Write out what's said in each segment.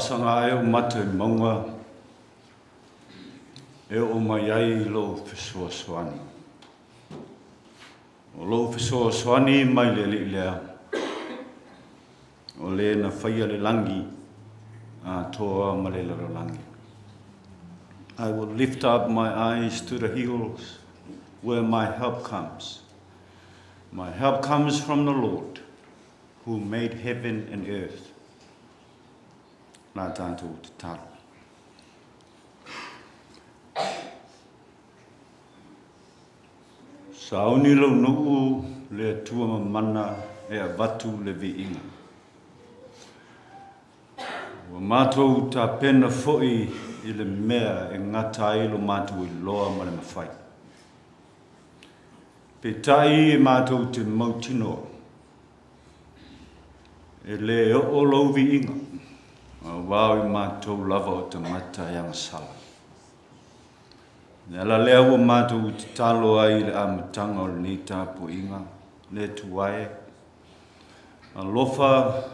whaasanga e o mate maunga, e o mai ai lo whesua swani. O lo whesua swani mai le lea, o le na whaia le langi, a toa ma le marelaro langi. I will lift up my eyes to the hills where my help comes. My help comes from the Lord who made heaven and earth nā tātou te taro. Sauni lau nuku le tua ma mana e a watu le vi inga. Wa mātou tā pena fo'i i le mea e ngata e lo mātou i loa ma le mawhai. Pe tai e mātou te mautinoa. E le o lau vi inga wāu i mātou lava o te mata i angasala. Nela lea ua mātou te talo ai le amatanga o le nita po inga, le tu wae. A lofa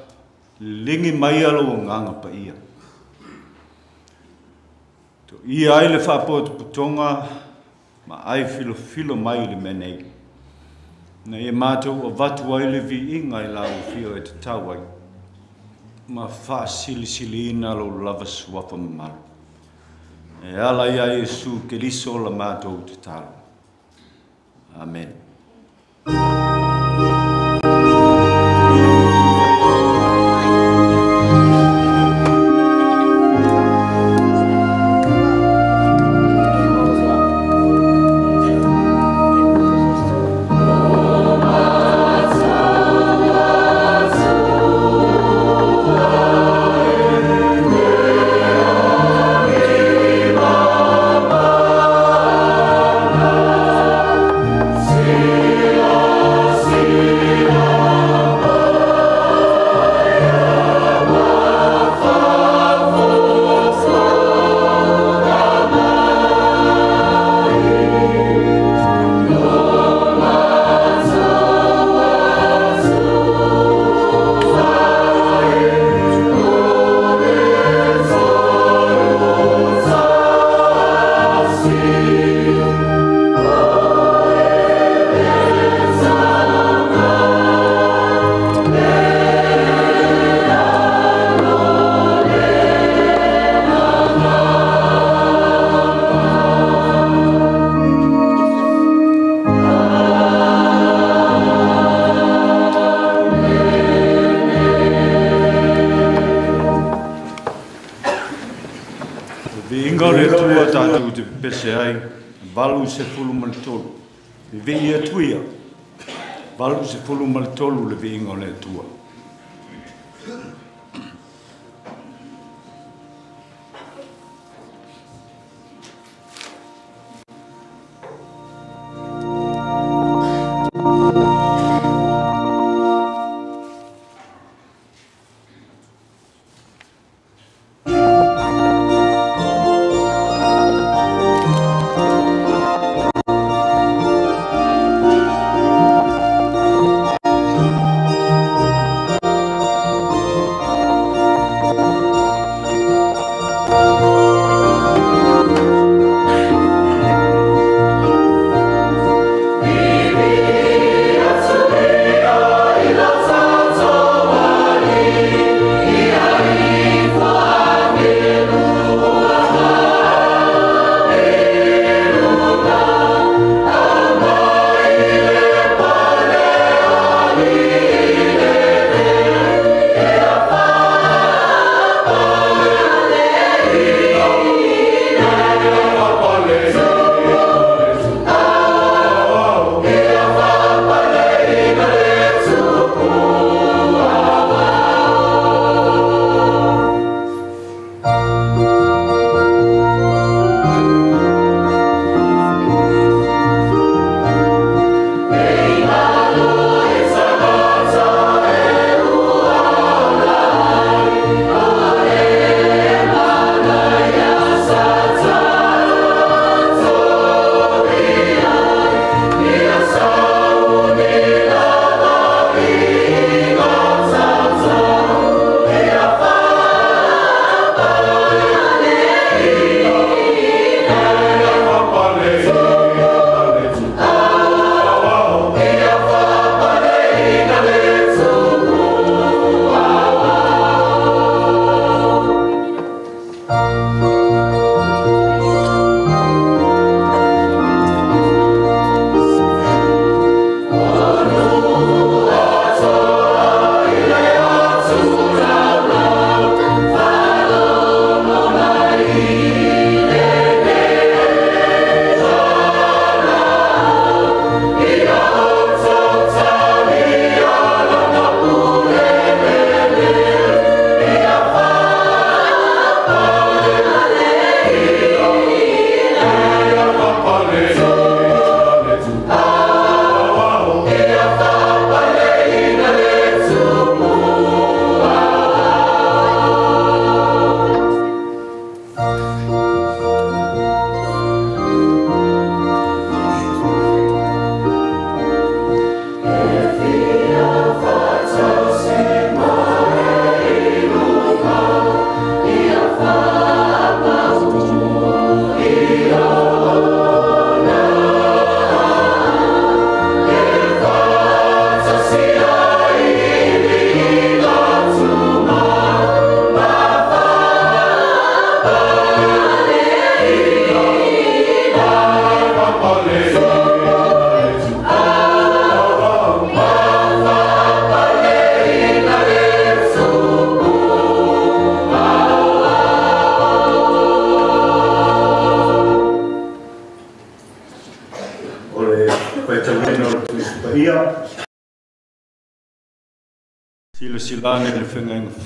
lingi mai alo o nganga pa ia. To i ai le whapo o te putonga, ma ai filo filo mai le menei. Na e mātou o vatu ai le vi inga i lau fio e te tawai ma fa sili sili ina lo lava sua fa mal. E ala ia Iesu ke liso la mato te talo. Amen. Amen.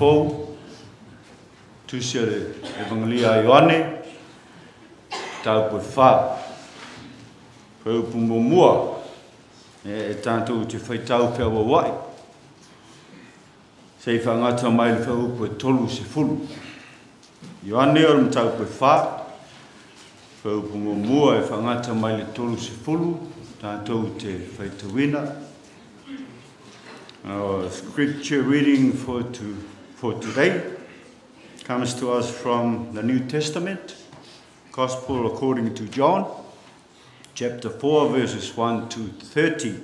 fou tu se evangelia ioane tau po fa po pumbo mua e, e tanto te fai tau pe o wai sei fa ngata mai fa u po tolu se fulu ioane o mtau po fa po pumbo mua e fa ngata mai le tolu se fulu tanto te fai tawina Our scripture reading for today for today comes to us from the New Testament, Gospel according to John, chapter 4, verses 1 to 30.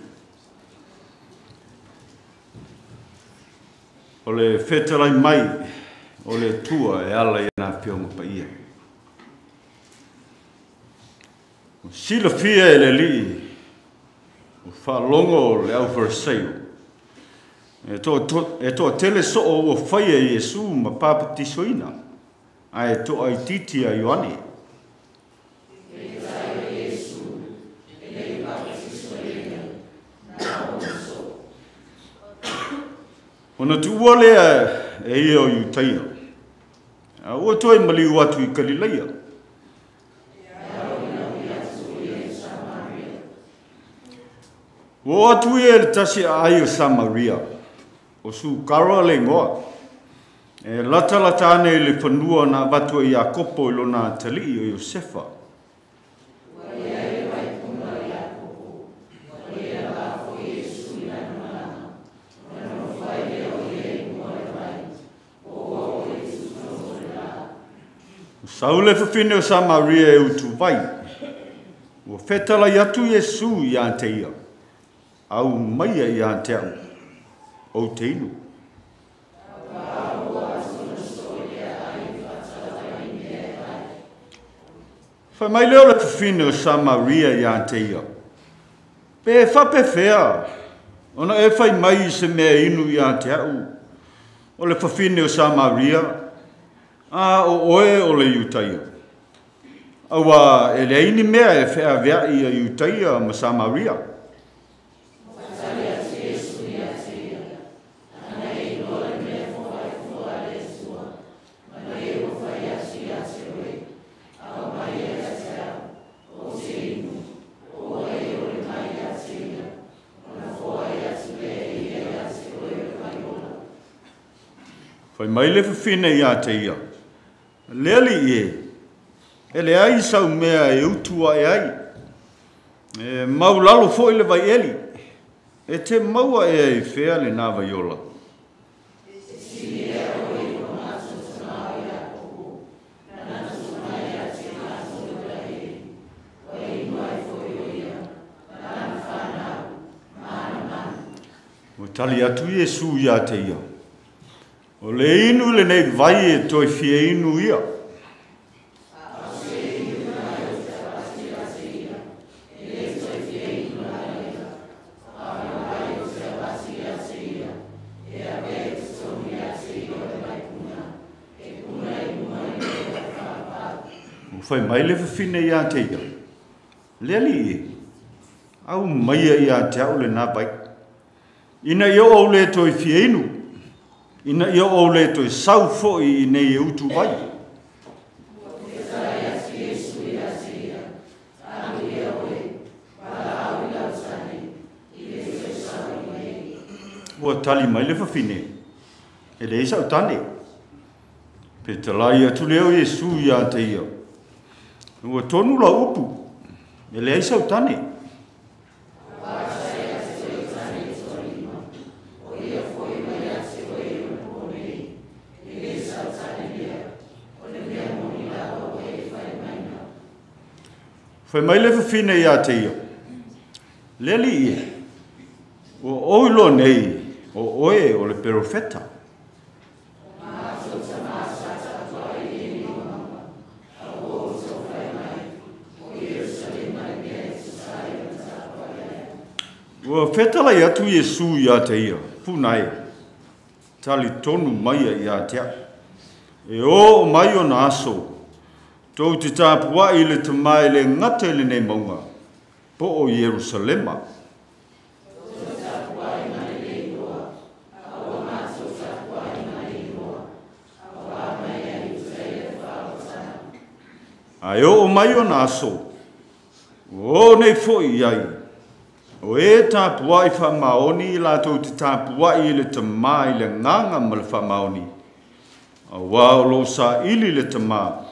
O le whetalai mai, o le tua e ala i nā whionga pa ia. O sila fia e le li, o whalongo le au whareseio. to to e to tele so o fai e Jesu ma pa pati soina ai to ai titi ai Ioani Ona tu wale e ia o yutaia. A ua toi mali watu i kalilaia. Ua atu e le tasi a ai o Samaria. Ua atu e le tasi a ai o Samaria o su karoa le ngoa. E lata lata ane le whanua na batua i a kopo ilo na tali i o Iosefa. Sau le fufine o sa Maria e utu vai. O fetala yatu Yesu i ante ia. Au maia i ante au o te inu. Whai mai leo ratu whinu o Samaria i ante ia. Pe e whape whea, ona e whai mai i se mea inu i ante au. O le whawhine o Samaria, a o oe o le iutaia. Awa, e le aini mea e whea wea i a iutaia ma Samaria. Samaria. mai le fine ia te ia. Leli e, e le ai sau mea e utua e ai. E mau lalo fo ele vai eli. E te maua e ai fea le nā vai ola. Tali atu Iesu ia te iau. O le inu le nei vai e toi fie inu ia. Fai mai le fafine ia te ia. Le ali e. Au mai ia te au le nā pai. Ina iau au le toi fie inu. Ina iau au le toi fie inu ina ia ou le toe sau foʻi i nei e utu ai ua tali mai le fafine e lē saʻutane pe talai atu lea o iesu iā te ia ua tonu lau upu e o saʻutane Fai mai le fafine ia te ia. Leli ia. E. O oilo nei. O oe o le perofeta. Ua fetala i atu Iesu i a te ia, punae, tali tonu mai i a te a. E o mai o na aso, tau te tāpua i le te mai le ngata le nei maunga, po o Yerusalema. Ai o mai o nā o nei fo i ai, o e tāpua i wha maoni i lātou te tāpua i le te mai le nganga ma le wha maoni, a wā o lo sa ili le te mai,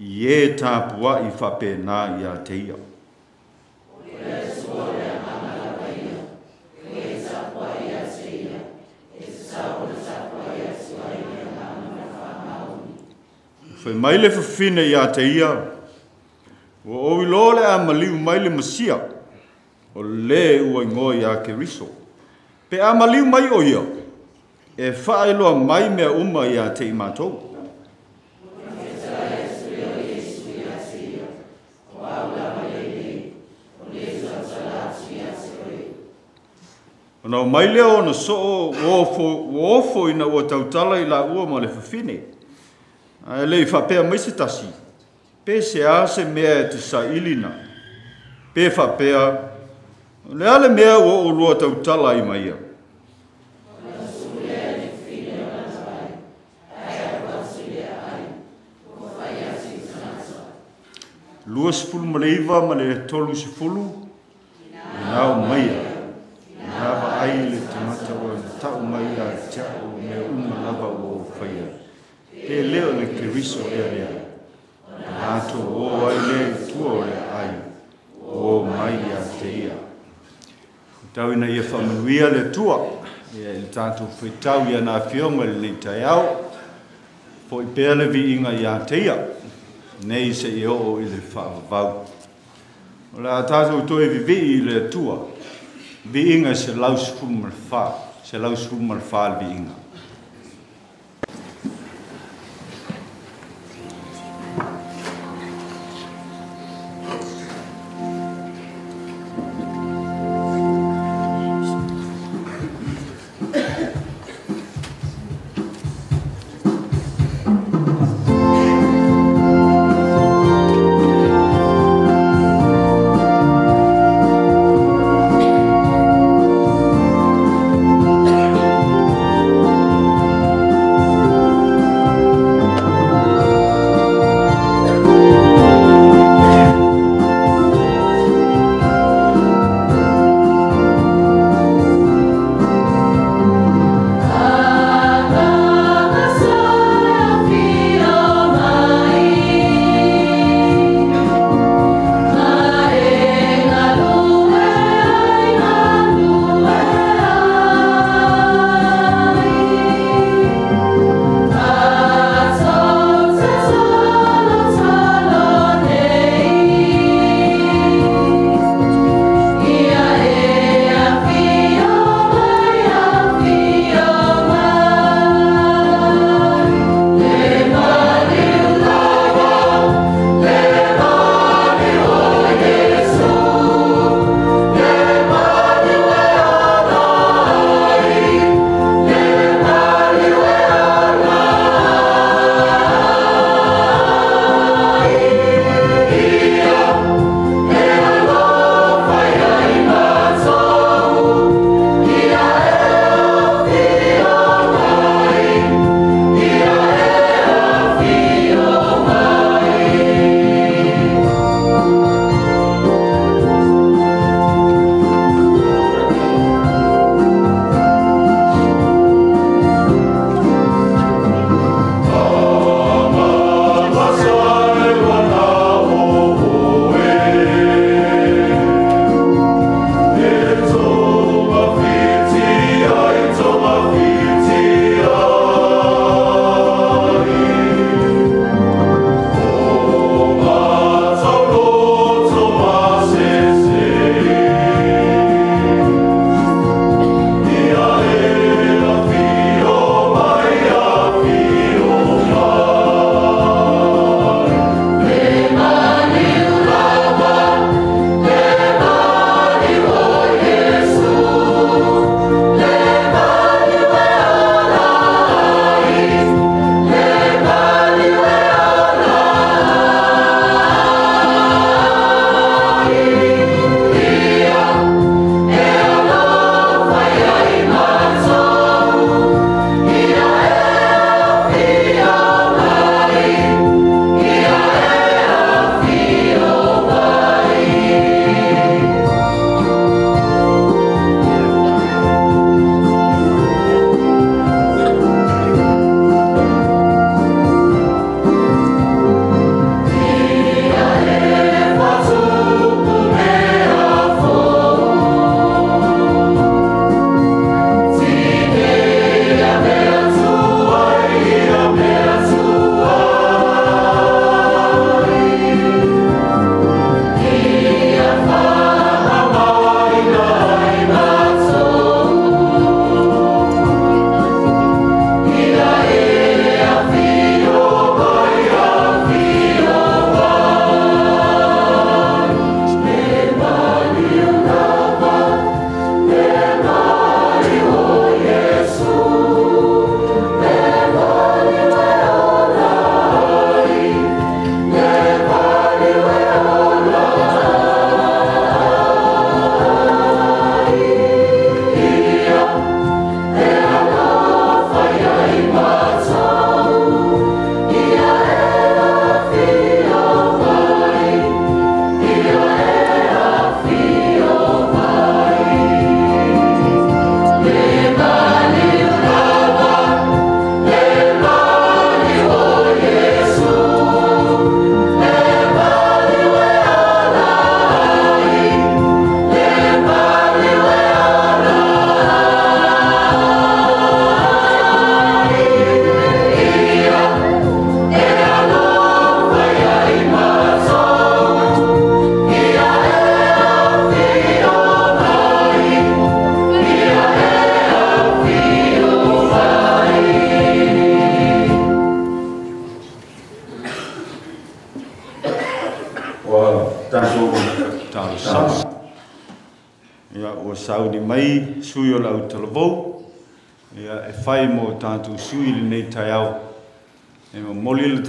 ye ta pua i fa pe na ya te ya Fe maile fa fine ya te ia. Wo o i lole a maliu maile masia. O le ua ingo ya ke riso. Pe a maliu mai o ia. E fa ailoa mai mea uma ya te imatou. Ana o mai leo na so o ofo ina o tautala i la ua ma le fafine. A e lei fapea maise tasi. Pe se a se mea e te sa ilina. Pe fapea. Le ale mea o o lua tautala i mai ia. Lua se fulu ma le iwa ma le tolu se fulu. Ina o mai ia. Ina o mai ia ai le tamata o tau mai a tiao me uma lava o whaia. E leo le ke riso e rea. Nato o ai tua o le ai. O mai a te ia. Tau ina ia whamuia le tua. E le tato whi tau ia nga fioma le li tai au. Po i pēle vi inga ia te ia. Nei se i o i le whavau. O la tato utoe vi vi i le tua. O le tato utoe tua. Being a shallow swimmer, far shallow swimmer, far being.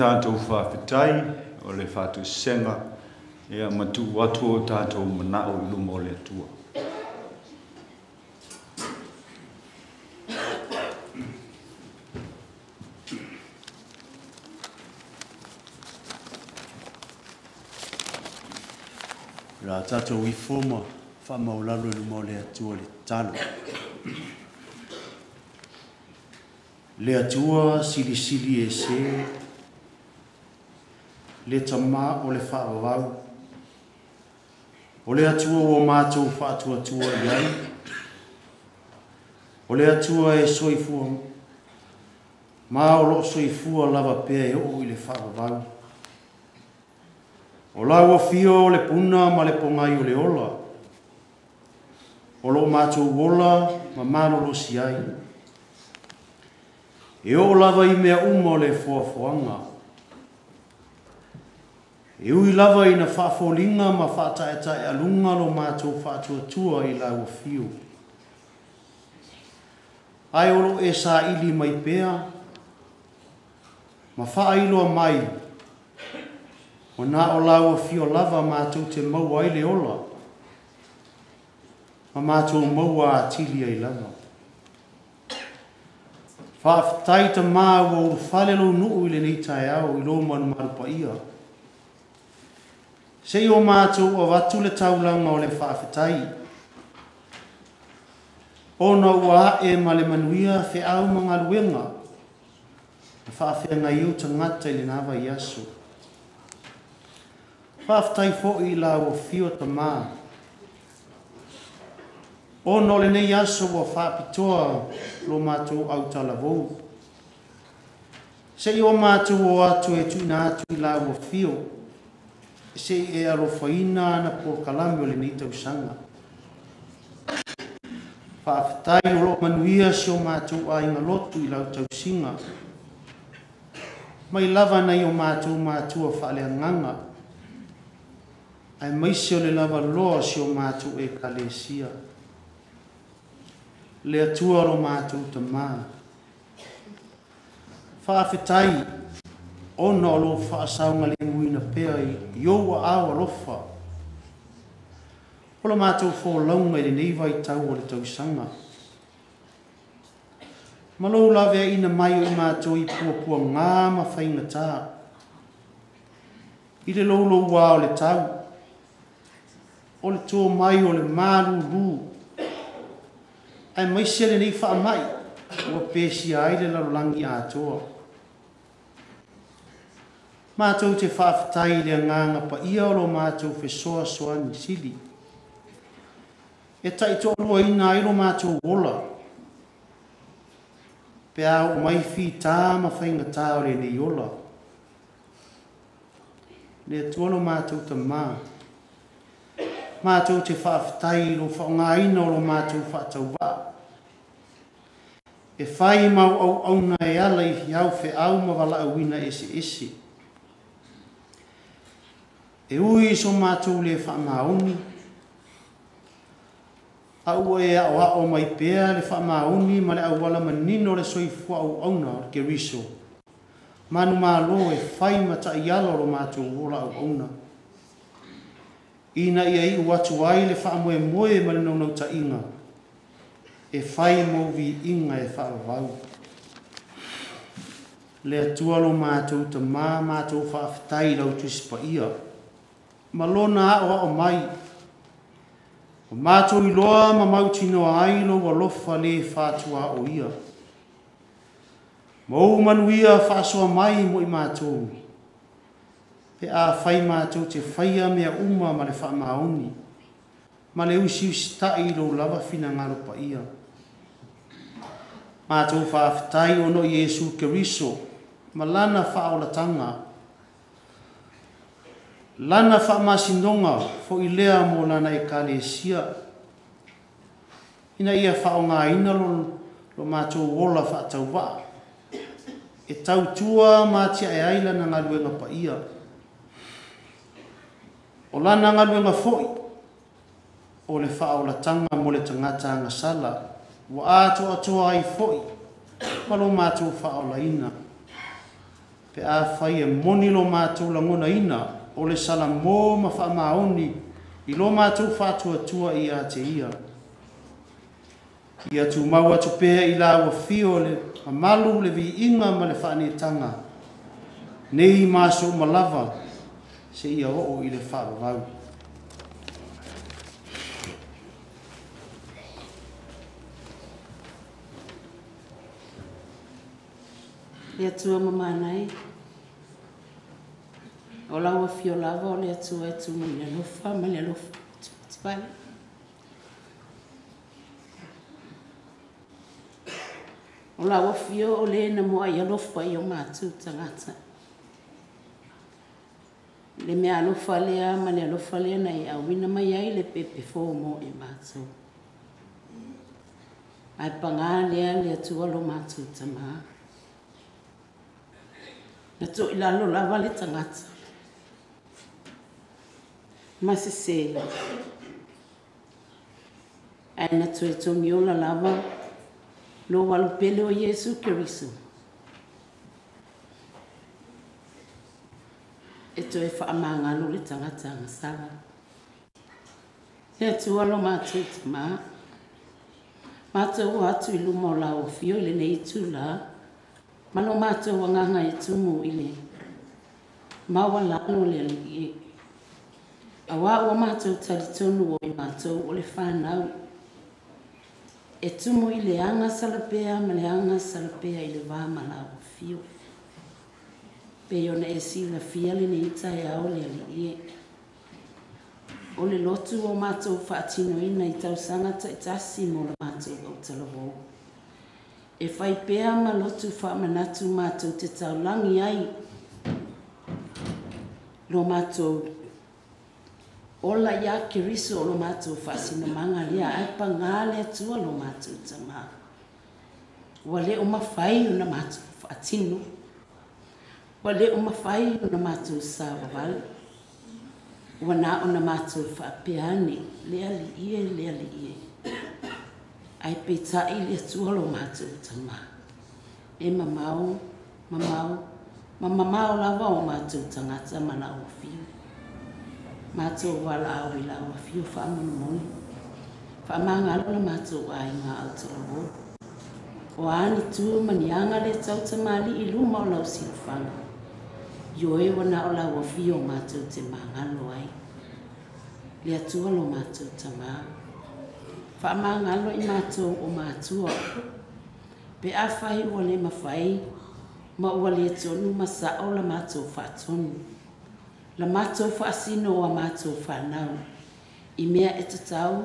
tātou whawhitai o le whātu senga e a matu watu o tātou mana o luma o le tua. Rā tātou i fōma whamaulalu e luma o le tua le tālu. Le atua sili sili e se le tamā o le whaavavau. O le atua o mātou whaatua tua i ai. O le atua e soifua. Mā o lo soifua lava pēr e o le whaavavau. O lau o fio le puna ma le pongai o le ola. O lo mātou ola ma mālo lo si ai. E o lava i mea umo le fuafuanga. Fua E ui lava i na whafo linga ma whata e tae alunga lo mātou whātua tua i lau o fiu. Ai oro e sā ili mai pēa, ma wha iloa mai, o nā o lau o fio lava mātou te mau aile ola, ma mātou mau a tili ai lava. Whaafitai ta mā ua uruwhalelo nuu i lo manu marupa ia. Whaafitai ta nei tae au i lo marupa ia se i o mātou o watu le taulanga o le whaafetai. O na ua e ma le manuia fe au mga luenga, na e whaafea ngai u tangata i le nawa i asu. Whaafetai fo i la o fio ta mā. O na le nei asu o whaapitoa lo mātou au talavou. Se i o mātou o atu e tu na atu i la o fio se e aro faina na por kalam yo ni tau sanga fa ftai ro manuia so ma tu ai na lotu i lau tau singa mai lava na yo ma tu ma tu le nganga ai mai se le lava lo so ma tu e kalesia le tu aro ma tu te fa ftai ona o loo faasaoga na pea i iou aao alofa o la matou folauga i lenei vaitau o le tausaga ma lou laveaina mai o i matou i puapuagā ma faigatā i le loulouā o le tau o le tō mai o le mai ae maisia lenei faamaʻi ua a ai le lalolagi atoa Mātou te whaafatai lea ngānga pa ia o lo mātou whi soa soa ni sili. E tai tō rua i nā iro mātou wola. Pe a o mai whi tā ma whainga tā o re nei ola. Le tō lo mātou ta mā. Mātou te whaafatai lo whaunga i nā lo mātou whaatau wā. E whai mau au au nā e ala i hi au whi au ma wala au wina esi esi e ui so mātou le whamāuni. A ua e a oa o mai pēr le whamāuni, ma le awala ma nino le soi fua au auna o ke riso. Manu mā lō e whai ma ta i alo ro mātou ora au auna. Ina ia i uatu ai le whamoe moe ma le nounau ta inga. E whai mauvi inga e whaavau. Le atua lo mātou ta mā mātou whaafetai rau tuisipa ia. Ia ma lona a o mai. O mato i loa ma mauti no ailo wa lofa le fatua o ia. Ma o manuia fasoa mai mo i mato. Pe a fai mato te faia mea uma ma le faa maoni. Ma le usi usi ta i lo lava fina ngaro pa ia. Mato faa fitai ono Jesu keriso. Ma lana faa o la tanga. Ma lana faa o la tanga lana faamasinoga foʻi ilea mo lana ekalesia ina ia ina lo, lo matou ola faatauvaa e tia matiaʻe ai lana galuega paia o lana galuega foʻi o le faaolataga mo le tagata sala wa a toʻatoa ai foʻi ma lo la ina pe a fai e moni lo matou ina o le salamō ma faamaoni i lo matou faatuatua iā te ia ia tumau atu pea i la uafio le malu le viiga ma le faaneetaga nei masou ma lava seʻia oo i le faavavau ia tua nei o lawa fio lava o le atu e tu mo le lofa ma le lofa tupati pale. O lawa fio o le na mua i alofa i o mātu tangata. Le mea alofa lea ma le alofa lea na i awina mai ai le pepe fō mō i mātu. Ai pangā lea le atu alo mātu tamā. Na tō i lalo lawa le tangata. masisela aina tuetogi la lava lo walupele o iesu keriso e toe faamagalo le tagata agasala le atua lo matou tamā matou atu i luma o laofio i lenei itula ma lo matou agaga e tumu i le le alii A wā ua mātou tali tonu o i mātou o le whānau. E tumu i le anga salapea, ma le anga salapea i le wā mala o fio. Pe iona e si la fia le neita e au le ali ie. O le lotu o mātou whaatino i nei tau sangata i e tasi mo le mātou au talavou. E whai pea ma lotu whaamanatu mātou te tau langi ai. Lo mātou Ola ia kiriso o lo mātou whasino mangalia ai pa ngāle atua lo matu tamā. Wa le o mawhai o na matu whaatino. Wa le o mawhai o na matu sāwawale. Wa nā o na mātou whaapeane, lea li ie, lea li ie. Ai pe tai le atua lo matu tamā. E mamau, mamau, mamamau lava o mātou tangata mana o whiu. mātou wā la au i la au a fio wha amunu moni. Wha amanga rona mātou wā i ngā au tala wō. O āni tū mani anga le māli i luma o lau sinu whanga. Yo e wana o lau a fio mātou te mānga lo ai. Lea tua lo mātou ta mā. Wha amanga rona i mātou o mātua. Pe a whai ua le mawhai, ma ua le tonu masa o la mātou whātonu. tonu la mato fa asino wa mato fa nau i mea e tatau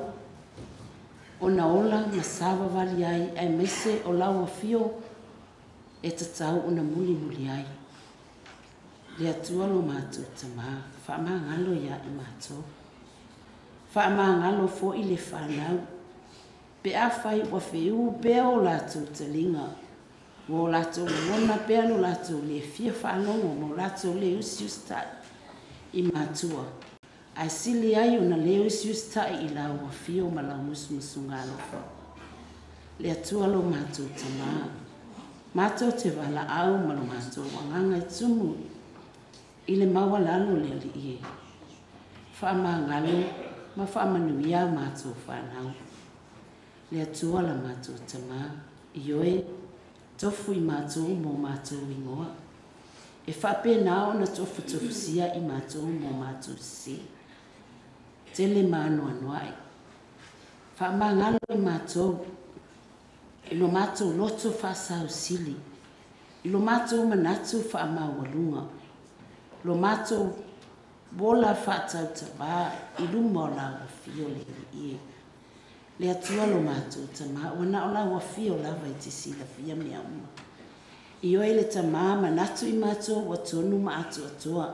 o na ola ma sawa wali ai ai mese o lau a fio e tatau o na muli muli ai le atua lo mato ta ma fa ma ngalo ya i e mato fa ma ngalo fo i le fa nau pe a fai wa feu pe o la tu linga wo la tu mona pe anu la tu le fia fa no mo la tu le usi ustai i mātua ae sili ai ona le oisiusitaʻi i la uafio ma lau musumisugaalofa le atua lo matou tamā matou te valaau ma lo matou agaga e tumu i le maualalo le alii e faamāgalu ma faamanuia matou fānau le atua lo matou tamā ioe tofu i matou mo matou igoa e whapena o na tofu tofu sia i mātou mō mātou si. Tele mānua noai. Whamangalo i mātou, i lo mātou loto whasau sili, i lo mātou manatu whamaualunga, lo mātou wola whātau tabā, i luma o lau le i Le atua lo mātou tamā, wana o lau wafio lawa i te sila fia mea uma. i oe le ta mā manatu i mātou wa tonu ma atu atua.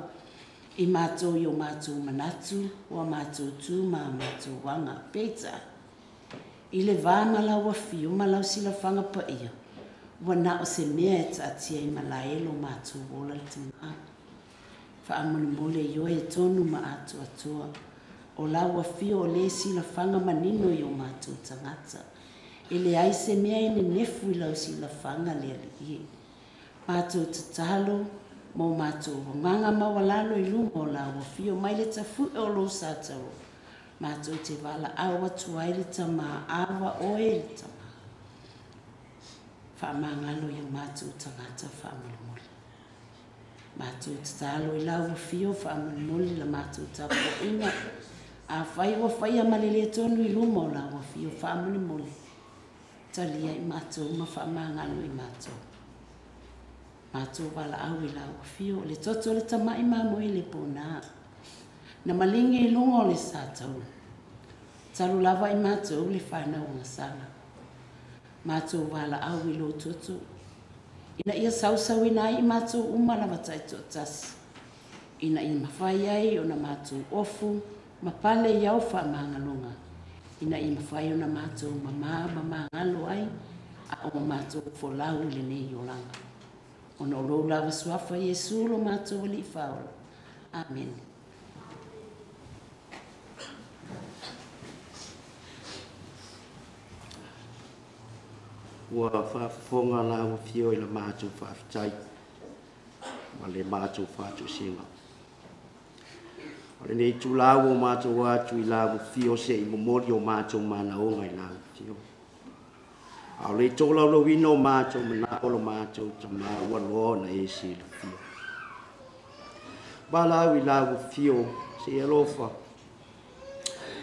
I mātou i o mātou manatu wa mātou tū mā mātou wanga pēta. I le vā mala wa fiu malau sila whanga pa ia. Wa nā o se mea e tātia i malaelo mātou wola le ta mā. Wha amon mole i oe tonu ma atua. O la wa fiu o le sila whanga manino i o mātou tangata. I le aise mea i nefu i sila whanga lea le mātou te tālo, mō mātou o nganga maua lalo i lumo o lau o fio mai le ta fu e o lo sātou. Mātou te wala awa tuai le ta mā awa o e le ta mā. Wha ngalo i mātou ta ngata wha mulu mulu. Mātou te tālo i lau o fio wha mulu la mātou ta po ina. A whai o whai a malele tonu i lumo o lau o fio wha mulu Talia i mātou ma wha ngalo i mātou matou valaau i lauafio o le toto o le tamaʻi mamoe le ponā na maliga i luga o le sa tau talu lava i matou le fanau agasala matou valaau i lo toto ina ia sausauina nai i matou uma lava taʻitoʻatasi ina ia mafai ai ona matou ofu ma pale i au faamagaloga ina ia mafai ona matou mamā ma magalo ai a o ma matou folau i lenei olaga ona o lou lavasuafa iesu lo matou alii faola amen ua faafofoga la auafio e i la matou faafetai ma le matou faatuasiga o lenei tulau o matou atu i la auafio seʻi momoli o matou manaoga i lau au le chou lau lau ino mātou mana olo mātou ta māua loa na e si la fia. Bālau i lau fio se e lofa.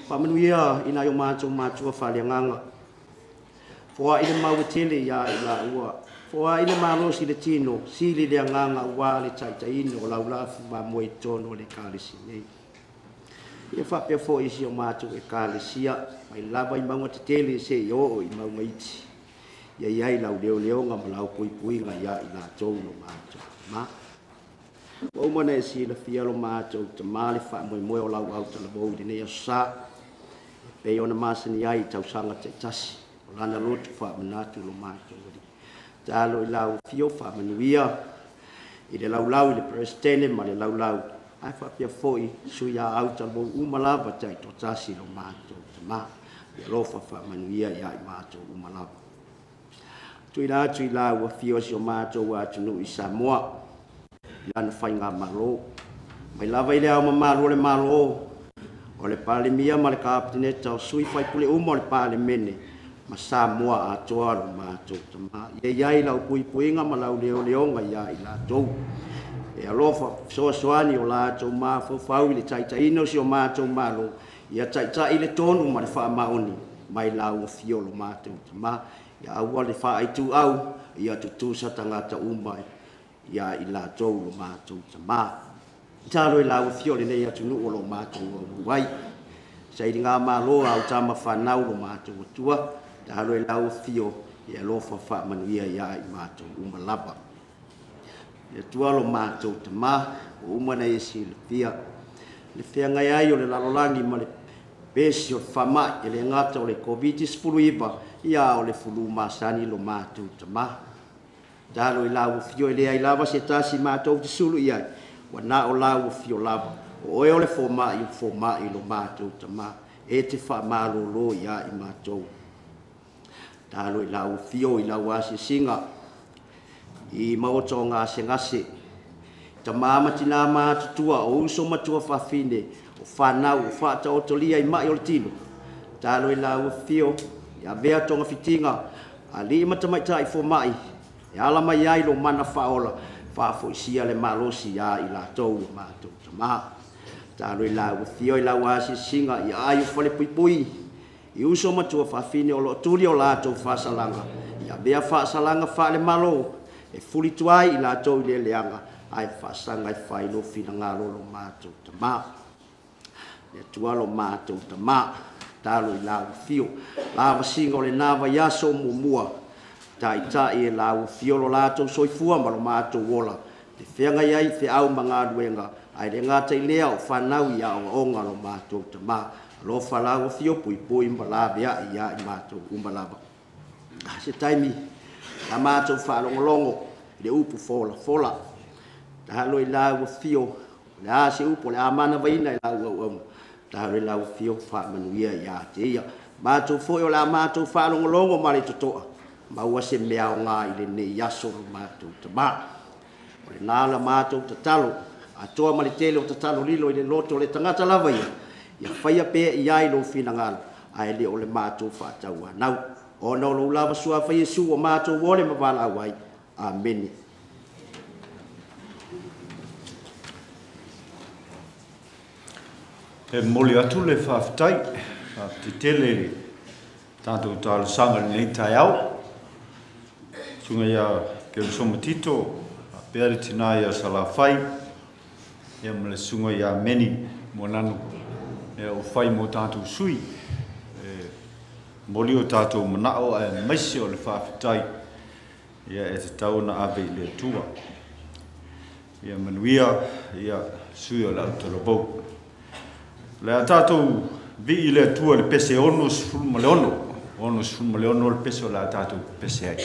ma chou nai o mātou mātua whaleanganga. Fua ma maua tele ia i la ua. Fua ma lo si le tino, si le lea nganga wā le taitaino o lau lafu mā moe no le kālesi nei. Ia pe fo isi e o chou e kālesia, mai lava i maunga te tele se yo o i maunga iti. vậy hay ia iai lauleoleoga ma laupuipuiga ia i latou lo matou tamā ua uma na e silafia lo matou tamā le faamoemoe o lauau talavou i lenei asosā pei ona masani ai i tausaga taʻitasi o lana lotu faamanatu lo matou ali talo i lauafio faamanuia i le laulau i le prestele ma le laulau ae faapea foʻi sui aau talavou uma lava taʻitotasi lo matou tamā ia lofa faamanuia iā i matou uma lava tui la tui la ua fio si o mātou wa atu nui Samoa. Lana whai ngā maro. Mai lawa i lea o ma maro le maro. O le pāle mia ma le kāpitineta o sui whai pule umo le pāle mene. Ma Samoa a toa lo mātou ta mā. Ia ia lau pui pui inga ma lau leo leo ngai ia i la tou. E alofa soa soani o lātou mā fufau i le taita ino si o mātou maro. Ia taita i le tonu ma le wha maoni. Mai lau o fio lo mātou Ta mā ya awal fa itu au ya tu tu satanga ta umbai ya ila to lo ma to sama taro ila u fiole ne ya tu no lo ma to wai sai dinga ma lo au ta ma fa na lo ma to tua taro ila u fio ya lo fa fa man ya ya ma to umba laba ya tua lo ma to tama umba na yesil fia le fia ngai ai o le lalolangi ma le pesio fa ma ele ngata o le covid 19 ia o le fulu masani lo matu tama dalo ila u fio ile e ai lava se tasi matu de sulu ia wa na o la u fio lava o ele fo ma i fo ma i lo matu tama e te fa ma lo lo ia i matu dalo ila u fio ila wa se singa i ma o tonga se ngasi tama ma tina ma tua o so ma tua fa fine fa na u fa ta o tolia i ma i o tino dalo ila u fio ia e vea tonga fitiga ali matamaita i fomai e ala mai ai lo mana faola faafoʻisia le malosi ia i latou o matou tamā talo i lauafio i laua asisiga ia ai o falepuipui i uso matua faafine o loo tuli o latou faasalaga ia vea faasalaga faalemalo e fulitua ai i latou i leleaga ae faasaga e failofinagalo lo matou tamā le atua lo matou tamā talo i lau fio. Lava singa o le nava yaso mumua. Ta i ta i e lau fio lo lato soifua malo mato wola. Te whenga iai te au manga duenga. Ai re ngata i lea o whanau i au o ngalo mato utama. Lo fa lau fio pui pui mba labi a i a i mato umbalaba. Ah, se taimi, a mato whalongolongo, le upu fola fola. Ta halo i lau fio, le a se upo, le a mana vaina i lau au au tare lau fio fa manuia ya te ya ma tu fo la ma tu fa lo lo ma le to ma wa se me au nga ile ne ya so ma tu te ma le na la ma tu te talo a to ma tele o te talo lilo ile loto le tangata lava ia. ya fa ya pe ya ile fi na a ile o le ma tu fa ta wa na o no lo la ba su a fa yesu o ma tu wo wai amen He moli atu le whaftai, a te tele re, tātou tāra sanga ni nei tai au. Tunga ia keu soma tito, a pere tina ia la whai, e ma le sunga ia meni mo nanu, e o whai mo tātou sui. E, moli o tātou manao e meisi o le whaftai, ia e te na abe le tua. Ia manuia, ia sui o le tolobou. Le tātou vi i le tua le pese ono sifuruma le ono. Ono sifuruma le ono le pese o le tātou pese ai.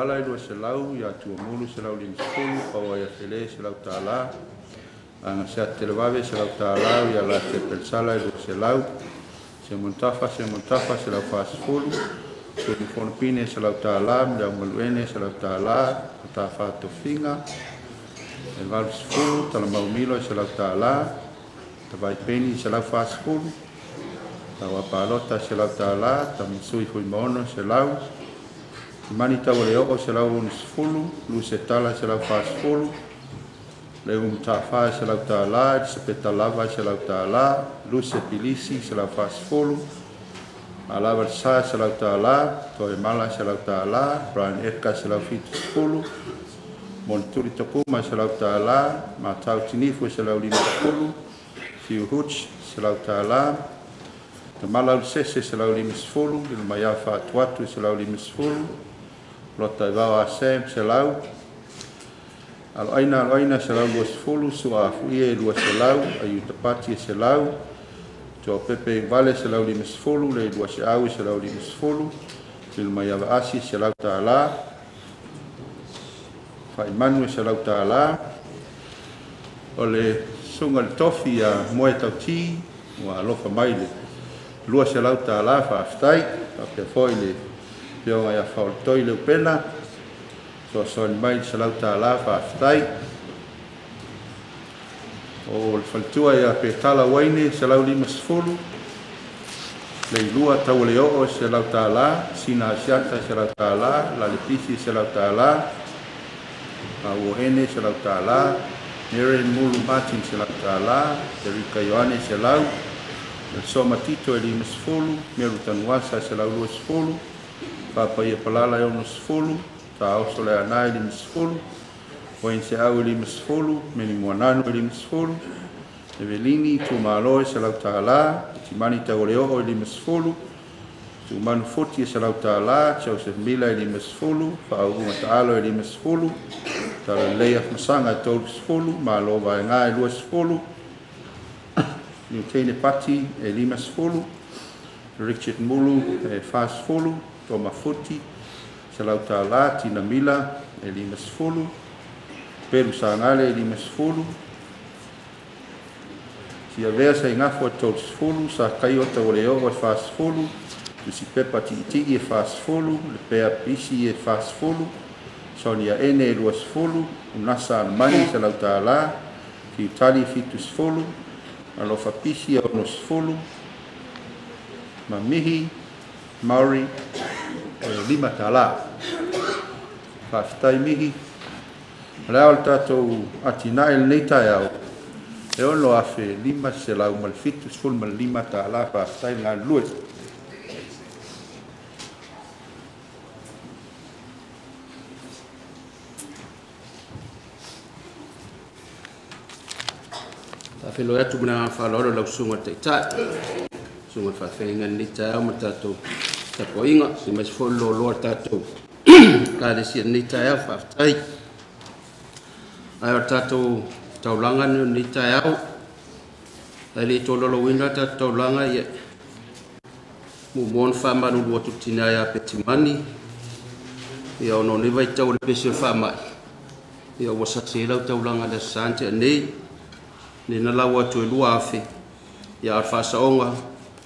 tala i lua selau ia ya tuamulu selau lini sepulu paua ya ia tele selau tālā agasea ya televave selau tālā ia la te pelisala i lua selau semontafa semontafa selau fasefulu tulifonopine selau tālā milau maluene selau tālā atafatofiga e valu sepulu talamaumilo i selau tālā tavaipeni i selau fasefulu tauapalota i selau tālā tamasui huimaono selau mani tau le o se lau ni sefulu lu se tala se lau fasefulu le um tafā se lau tālā se petalava se lau tālā lu se pilisi se lau fasefulu alava le sa se lau tālā toe mala se lau tālā brian edgar se lau fitusefulu monituli tokuma se lau tinifu se lau lima sefulu fiu huch se lau tālā tamala se lau lima sefulu lilumaiā faatuatu se lau lima sefulu lo taivao Hashem, selau. Alo aina, alo aina, selau lua sefulu, sua afuia e selau, Ayu tapati selau. Tua pepe i vale selau lima sefulu, le lua se selau lima sefulu. Lil Maya ava asi selau ta'ala. Fai manu e selau ta'ala. O le sunga le tofi a moe tauti, ua alofa maile. Lua selau ta'ala, fa aftai, fa pefoile peoga ia faolotoi leu pena soasoani mai le salau tālā faafetai o le faletua ia ya petala uaine salau lima sefulu le ilua taua le oo e salau tālā sina asiata e salau tālā lalepisi e salau tālā auohene e salau tālā Mary Mulu Martin se la tala, Erika Ioane se Soma Tito e lima sefulu, Meru Tanuasa se lau lua sefulu, papaia palala e ona sefulu taoso le anā i lima sefulu ua inseau i lima sefulu Evelini limuananu i lima sefulu e velini tumālo e salau tālā e timani tau le oo i lima sefulu tumanu foti e salau tālā joseph mila i lima sefulu faauguga taalo i lima sefulu talaleia masaga e tolu sefulu mālo vaegā e lua sefulu niutaine pati e lima sefulu richard mulu e fasefulu tō mafuti, se lau tina mila, e lima perus anale ele e se a si avea sa ingafo e tolu sifulu, sa kai o tau e faz sifulu, tu si pepa tiitigi e fā le pea pisi e fā sifulu, sonia ene e lua sifulu, unasa anamani se lau tā lā, fiutali fitu alofa pisi e ono sifulu, mamihi, ماري limatala faafetaimihi lea o le tatou atinaʻi lenei taeao e ono afe lima selau ma le fitu sefulu ma lima tālā faafetai lalue tafeloe atu mana faalolo lausuga taʻitaʻi suga faafeiga lenei taeao ma tatou takoiga le maisi foʻi loloa tatou kalesia lenei taeao faafetai ae o tatou taulaga lenei taeao ae le itololauina tatou taulaga ia mumona faamalulu atutina ai ya ia ya, ya, ona onei vaitau le pesi o faamaʻi ia ya, ua saselau taulaga le sante anei lena lau atu e lua afi ia o le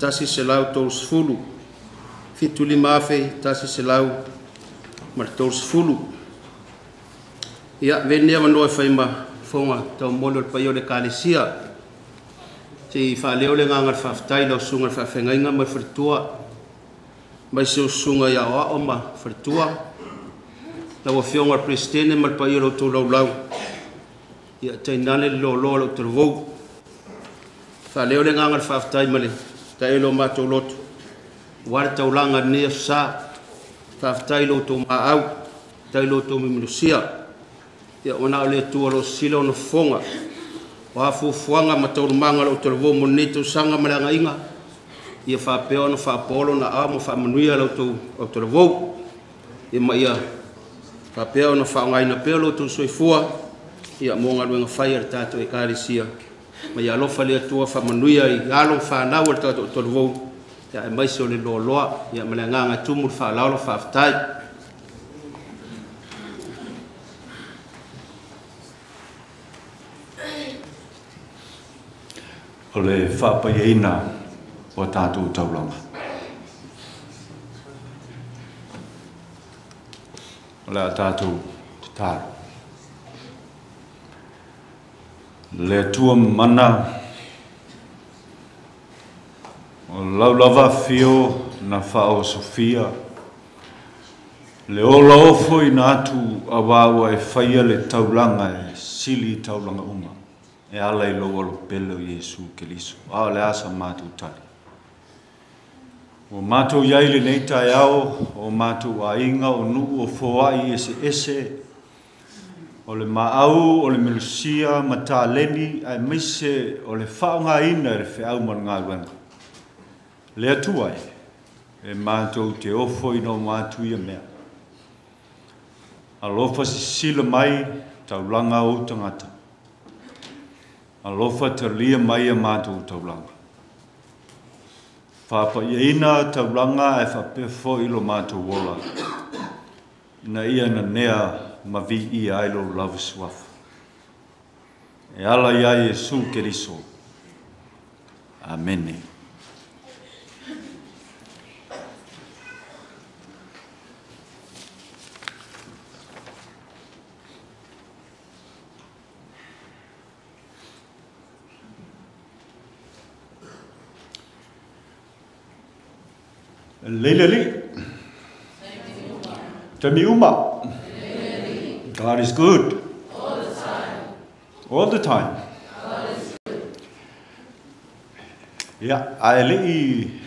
tasi selau fulu fituli mafe tasi selau mar le fulu ya venia manoa e faima foga taumoli o le paia o le kalesia sei le ngangar le faafetai lau suga fa faafegaiga ma le faletua mai se usuga ya o a'o ma faletua lau afioga le mar ma le paia lau loutou tainale le loaloa lau talavou faalea o le le faafetai ma tailo mātou lotu. niasa taulanga ne sa, taftai lotu maau, tai mi mimilusia. Ia ona le tua lo ya, sila ona fonga. O hafu fuanga matauru manga lo tolo mo neto sanga malanga inga. Ia ya, whapea ona whapolo na amo whamanuia lo tau o tolo vau. Ia ya, ma ia whapea ona whaongaina pelo tu soifua. Ia monga luenga whai tato e karisia. ma ia lofa le atua faamanuia i alo fanau a le tagata otolovou e ae maisi o le loaloa ia e ma le agaga tumu le faalaolo faafetai o le faapaiaina e ua tatou taulaga o le a tatou tatalo le tua mana o laulava fio na whao sofia le o laofo i na atu a wawa e whaia le taulanga e sili taulanga unga e ala i loa lo pelo Jesu ke liso a le asa mātu tali o mātu iaile neita e ao o mātu a inga o nuu o fōai ese ese o le maau o le melosia ma taleni ae maise o le faaaogāina e le feʻau ma le galuega le atua e e matou te ofo ina o matu ia mea alofa sisila mai taulaga ou tagata alofa talia mai a matou taulaga faapaiaina taulaga e faapea e foʻi lo matou ina ia na nea ma vi i ai lo lava suafa. E ala ia Iesu keriso. Amene. Leileli. Tamiuma. Tamiuma. God is good. All the time. Ia, a ele i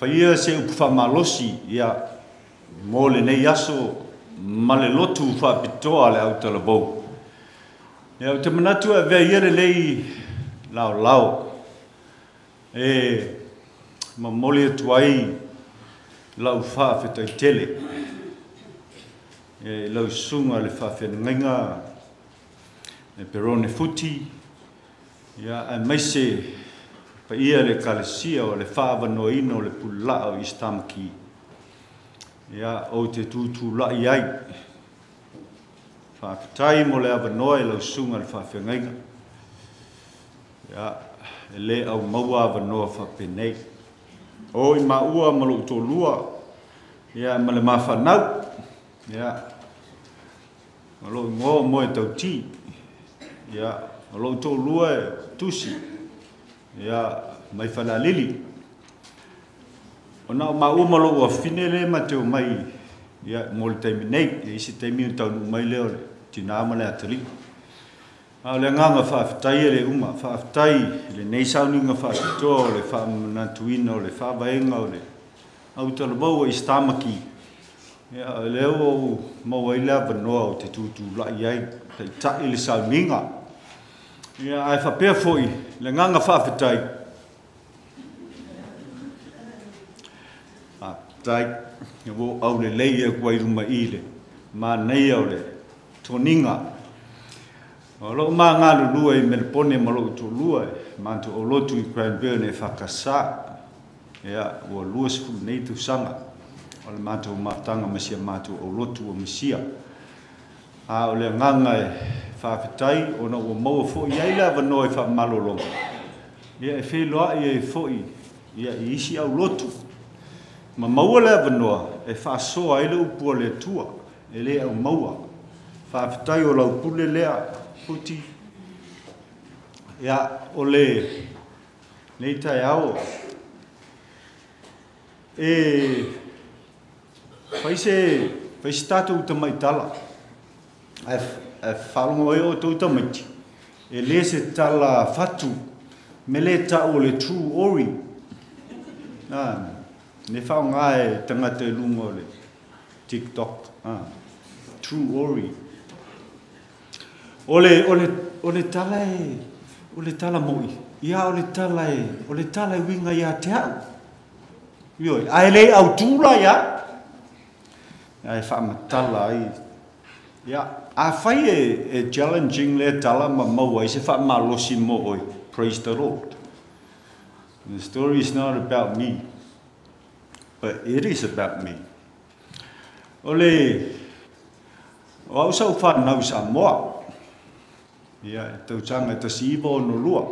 whaia se upuwha malosi, ia, mōle nei aso, male lotu upuwha pitoa le au tala bau. Ia, te manatu a vea iere lei lao lao, e, ma mōle atu ai, lau wha whetai tele. Ia, e lau sunga le fafen nga e perone futi ya a e mese pa ia le kalesia o le fava no ino le pulla o istamki ya o te tutu la iai fa tai mo le ava noi e lau sunga le fafen nga ya le au maua ava noa fa penei o i maua malu tolua ya le mafanau ya Malo mo mo e tau tī. Ia, malo lua e tūsi. Ia, mai whala lili. Ona o u mo ua fine le ma te mai. Ia, mo le taimi nei. Ia, isi taimi un tau nuk mai leo le. Ti nā ma le atri. A le ngā ma whaafitai e le uma. fa tai le neisaunu ngā whaafitoa o le whaamunatuina o le fa whaabaenga o le. Au talabau e istāmaki. Au talabau e Ia, yeah, leo mo mawai lea vanoa o te tūtū lai ai, te tae le sau yeah, ai whapea lenganga fa nganga ah A, tai, e wō au le lei e kua iruma i le, mā nei au le, toninga. O loko mā ngā lulua i melepone ma loko tō lua e, mā ntu o lotu i Cranbourne yeah, wo lua sifu nei tu sanga o le mātou mātanga masia mātou au lotu o masia. A o nganga e whāwhitai o na ua maua fōi, ia ila wa noi e wha malolo. Ia e whē loa ia e fōi, ia i e isi au lotu. Ma maua le wa e wha soa ila e upua le tua, e le au maua. Whāwhitai o lau pule lea, puti. Ia ole le neitai au. E... Faise, faise tātou te maitala. E whalongo e o tau te maiti. E le se tala fatu. Me le tau le true ori. Ah, ne whao ngā e tangata e lungo le. TikTok. Ah, true ori. Ole, ole, ole tala e, ole tala moi. Ia ole tala e, ole tala e winga ia te hau. ai lei au tūla ia. Ia. ai whaamatala ai. Ia, a I e, e challenging le tala ma If i se whaamalosi mo oi. Praise the Lord. the story is not about me, but it is about me. Ole, o au sau whanau sa moa. Ia, tau tanga ta siivo no lua.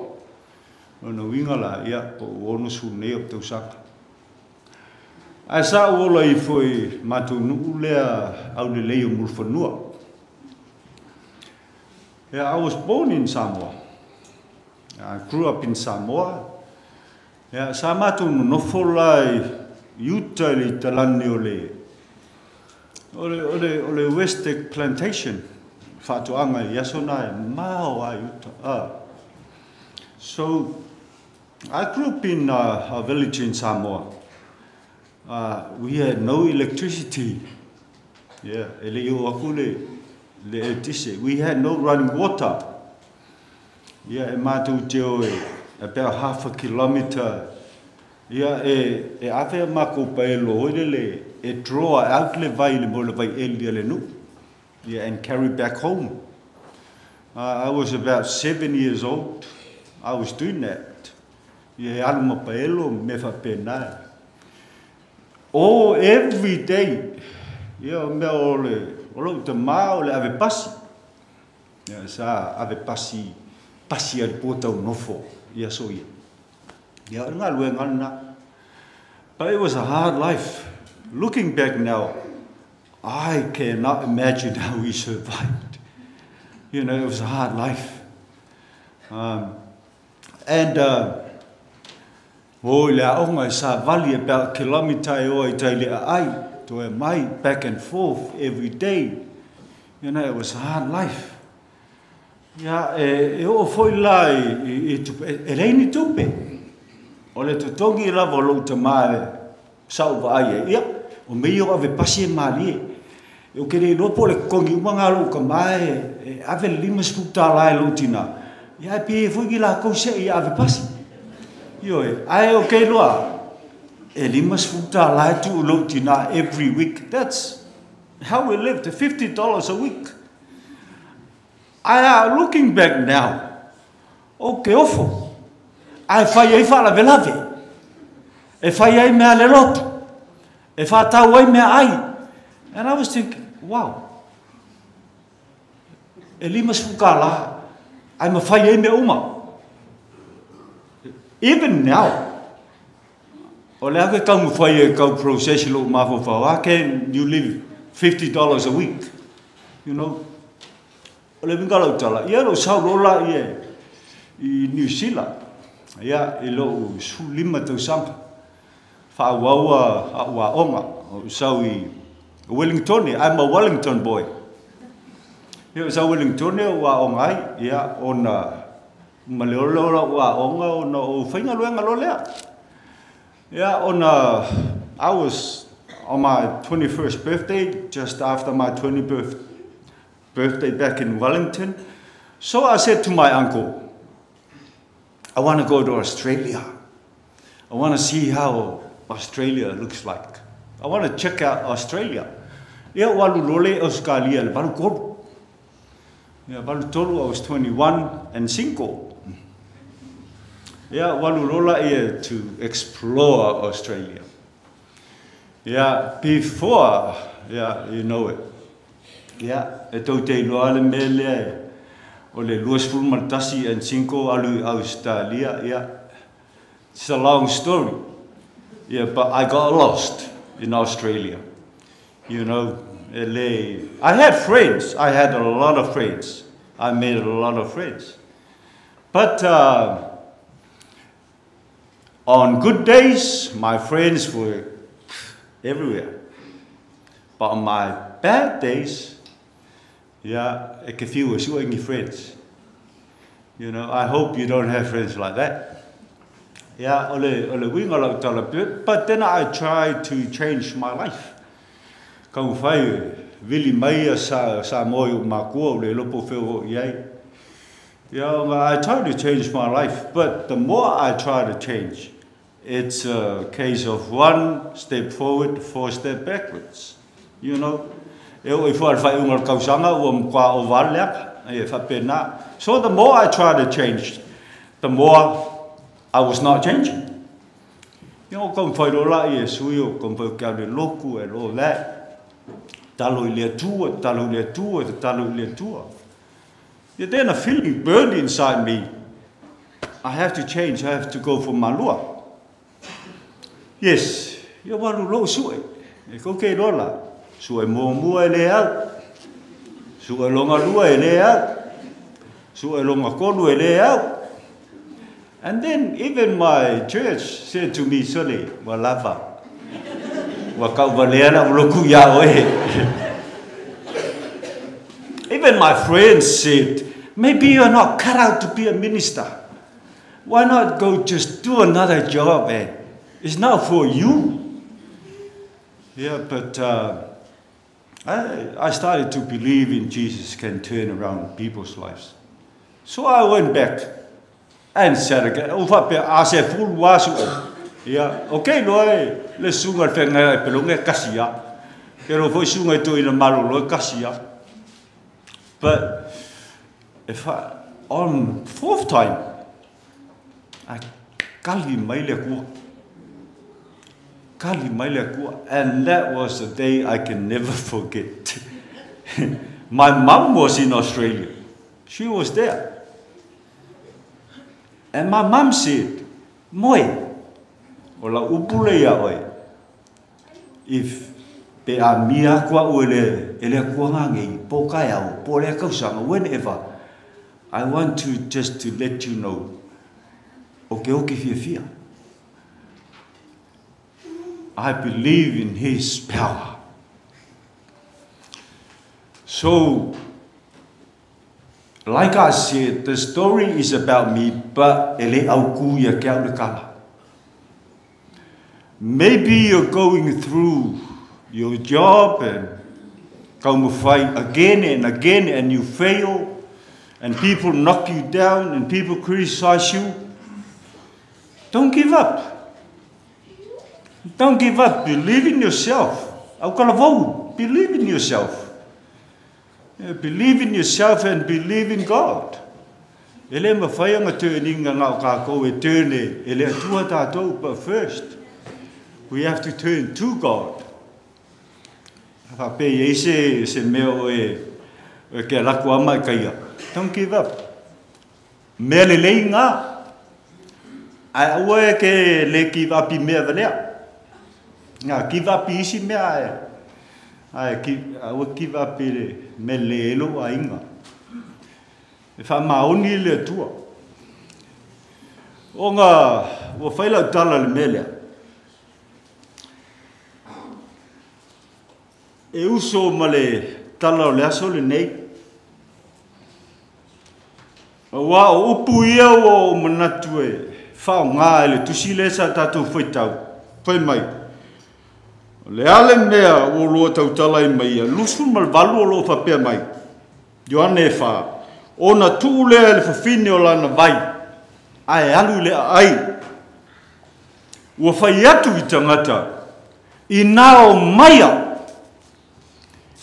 no winga la, ia, po ono su neo tau saka. Ai sa o la i foi matu nu le au le leio mur fo nu. Yeah, I was born in Samoa. I grew up in Samoa. Yeah, sa matu nu no fo lai yuta le talani o le. Ole ole ole Westek plantation. Fa to anga yasona mao ai yuta. Ah. So I grew up in uh, a village in Samoa. uh, we had no electricity. Yeah, we had no running water. Yeah, matu teoe, about half a kilometer. Yeah, e, e awhea mako pa e draw out le vai le mo le nu. Yeah, and carry back home. Uh, I was about seven years old. I was doing that. Yeah, alu ma pa e lo, me fa Oh, every day. you know, o le, o lau te mā o le ave pasi. passed, sa ave pasi, pasi al pōtau nofo. Yeah, so ia. Ia ngā lue ngana. But it was a hard life. Looking back now, I cannot imagine how we survived. You know, it was a hard life. Um, and uh, o i le aʻoga e sa vali e pea kilamita e oa i tailea ai toe mai back and forth every day you know, it was a hard life Ya, yeah, e oo foʻi la e leini e, e tupe o le totogi i lava o lou tamā le saʻuvaai ai e ia o mei o ave pasi e malie o kele i lopo o le kogi uma galuu kamā e ave le lima sefuu tālā e lou tinā ia e pei e foʻi ki lakou seʻi ia ave pasi Yo, ai okay loa. E eh, lima sfuta lai tu lo tina every week. That's how we lived, eh, $50 a week. I am looking back now. Okay, awful. I fai ai fala velave. E fai ai mea le lotu. E fa tau ai mea ai. And I was thinking, wow. E lima sfuka la. I'm fai ai mea umau. even now o le ake kau mwhai e kau process lo mafo whau how can you live 50 dollars a week you know o le winga lau tala ia lo sau rola ia i New Zealand ia i lo su lima tau sampa whaawaua a ua onga o sau i Wellington I'm a Wellington boy ia sau Wellington o a ongai ia ona uh, ma le ora wa onga ona o lo Yeah, on I was on my 21st birthday, just after my 20th birthday back in Wellington. So I said to my uncle, I want to go to Australia. I want to see how Australia looks like. I want to check out Australia. Ia walu lole Australia, walu koru. Yeah, Balutolu, I was 21 and Cinco. Yeah, walulora is to explore Australia. Yeah, before, yeah, you know it. Yeah, e tau te loa le mele o le luas fulu maltasi and cinco alu Australia, yeah. It's a long story. Yeah, but I got lost in Australia. You know, LA. I had friends. I had a lot of friends. I made a lot of friends. But uh, on good days, my friends were everywhere. But on my bad days, yeah, a can feel as you friends. You know, I hope you don't have friends like that. Yeah, but then I try to change my life. Kau whai, vili mai sa, sa moi o mā kua o le lopo wheo iei. You know, I try to change my life, but the more I try to change, it's a case of one step forward, four step backwards. You know, if I whai unga kausanga o am kwa o waleak, e whapena. So the more I tried to change, the more I was not changing. You know, come whai rola i e sui o kom whai kia le loku and all that. Talo i lea tua, talo i tua, talo i tua. Yet then a feeling burned inside me. I have to change, I have to go for my Malua. Yes, ia waru lo sue. E ko ke rola. Sue mo mua e lea. Sue longa lua e lea. Sue longa kolu e And then even my church said to me, Sonny, wa lava. Wa kau valea na uloku ya oe. Eh? Even my friends said, maybe you're not cut out to be a minister. Why not go just do another job and eh? It's not for you. Yeah, but uh, I, I started to believe in Jesus can turn around people's lives. So I went back and said again, ase full wasu. Yeah, okay, loy, le sunga fenga pelunga kasia. Pero foi sunga to in a malu loy kasia. But if I, on fourth time, I kali maile kuok Kali Mailakua, and that was a day I can never forget. My mum was in Australia. She was there. And my mum said, Moi, ola upule ya oi. If pe a mia kwa uele, ele kwa ngangi, po kaya o, po le whenever, I want to just to let you know, okay, okay, fear, fear. I believe in His power. So, like I said, the story is about me, but ele au Maybe you're going through your job and come fight again and again and you fail and people knock you down and people criticize you. Don't give up. Don't give up. Believe in yourself. believe in yourself. Eh, believe in yourself and believe in God. Ele ele but first, we have to turn to God. Don't give up. Mea le lei ngā. Ai aua Ngā kiwa pi isi mea e. Ai, ki, aua kiwa pi re, me lelo a inga. E wha maoni le tua. O ngā, o whaila tala le melea. E uso ma le tala o le aso le nei. Wa o upu ia o manatu e, whao ngā e le tusi le sa tatou whaitau. Whai mai. mai. Le ale mea o loa tau talai e mai a lusun mal valu o loa papea mai. Yo ane fa, e o na tu ulea le fafine o lana vai, ae alu le ai. Ua fai atu i tangata, i nā o maia,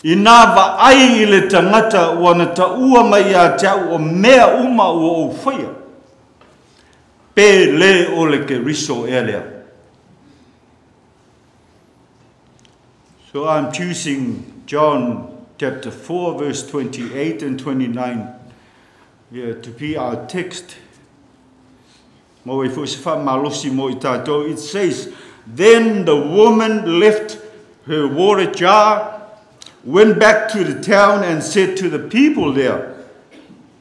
i nā va ai i le tangata ua na ta ua mai te au o mea uma ua o whaia. Pē le o le ke riso e lea. So I'm choosing John chapter 4, verse 28 and 29 yeah, to be our text. It says, Then the woman left her water jar, went back to the town, and said to the people there,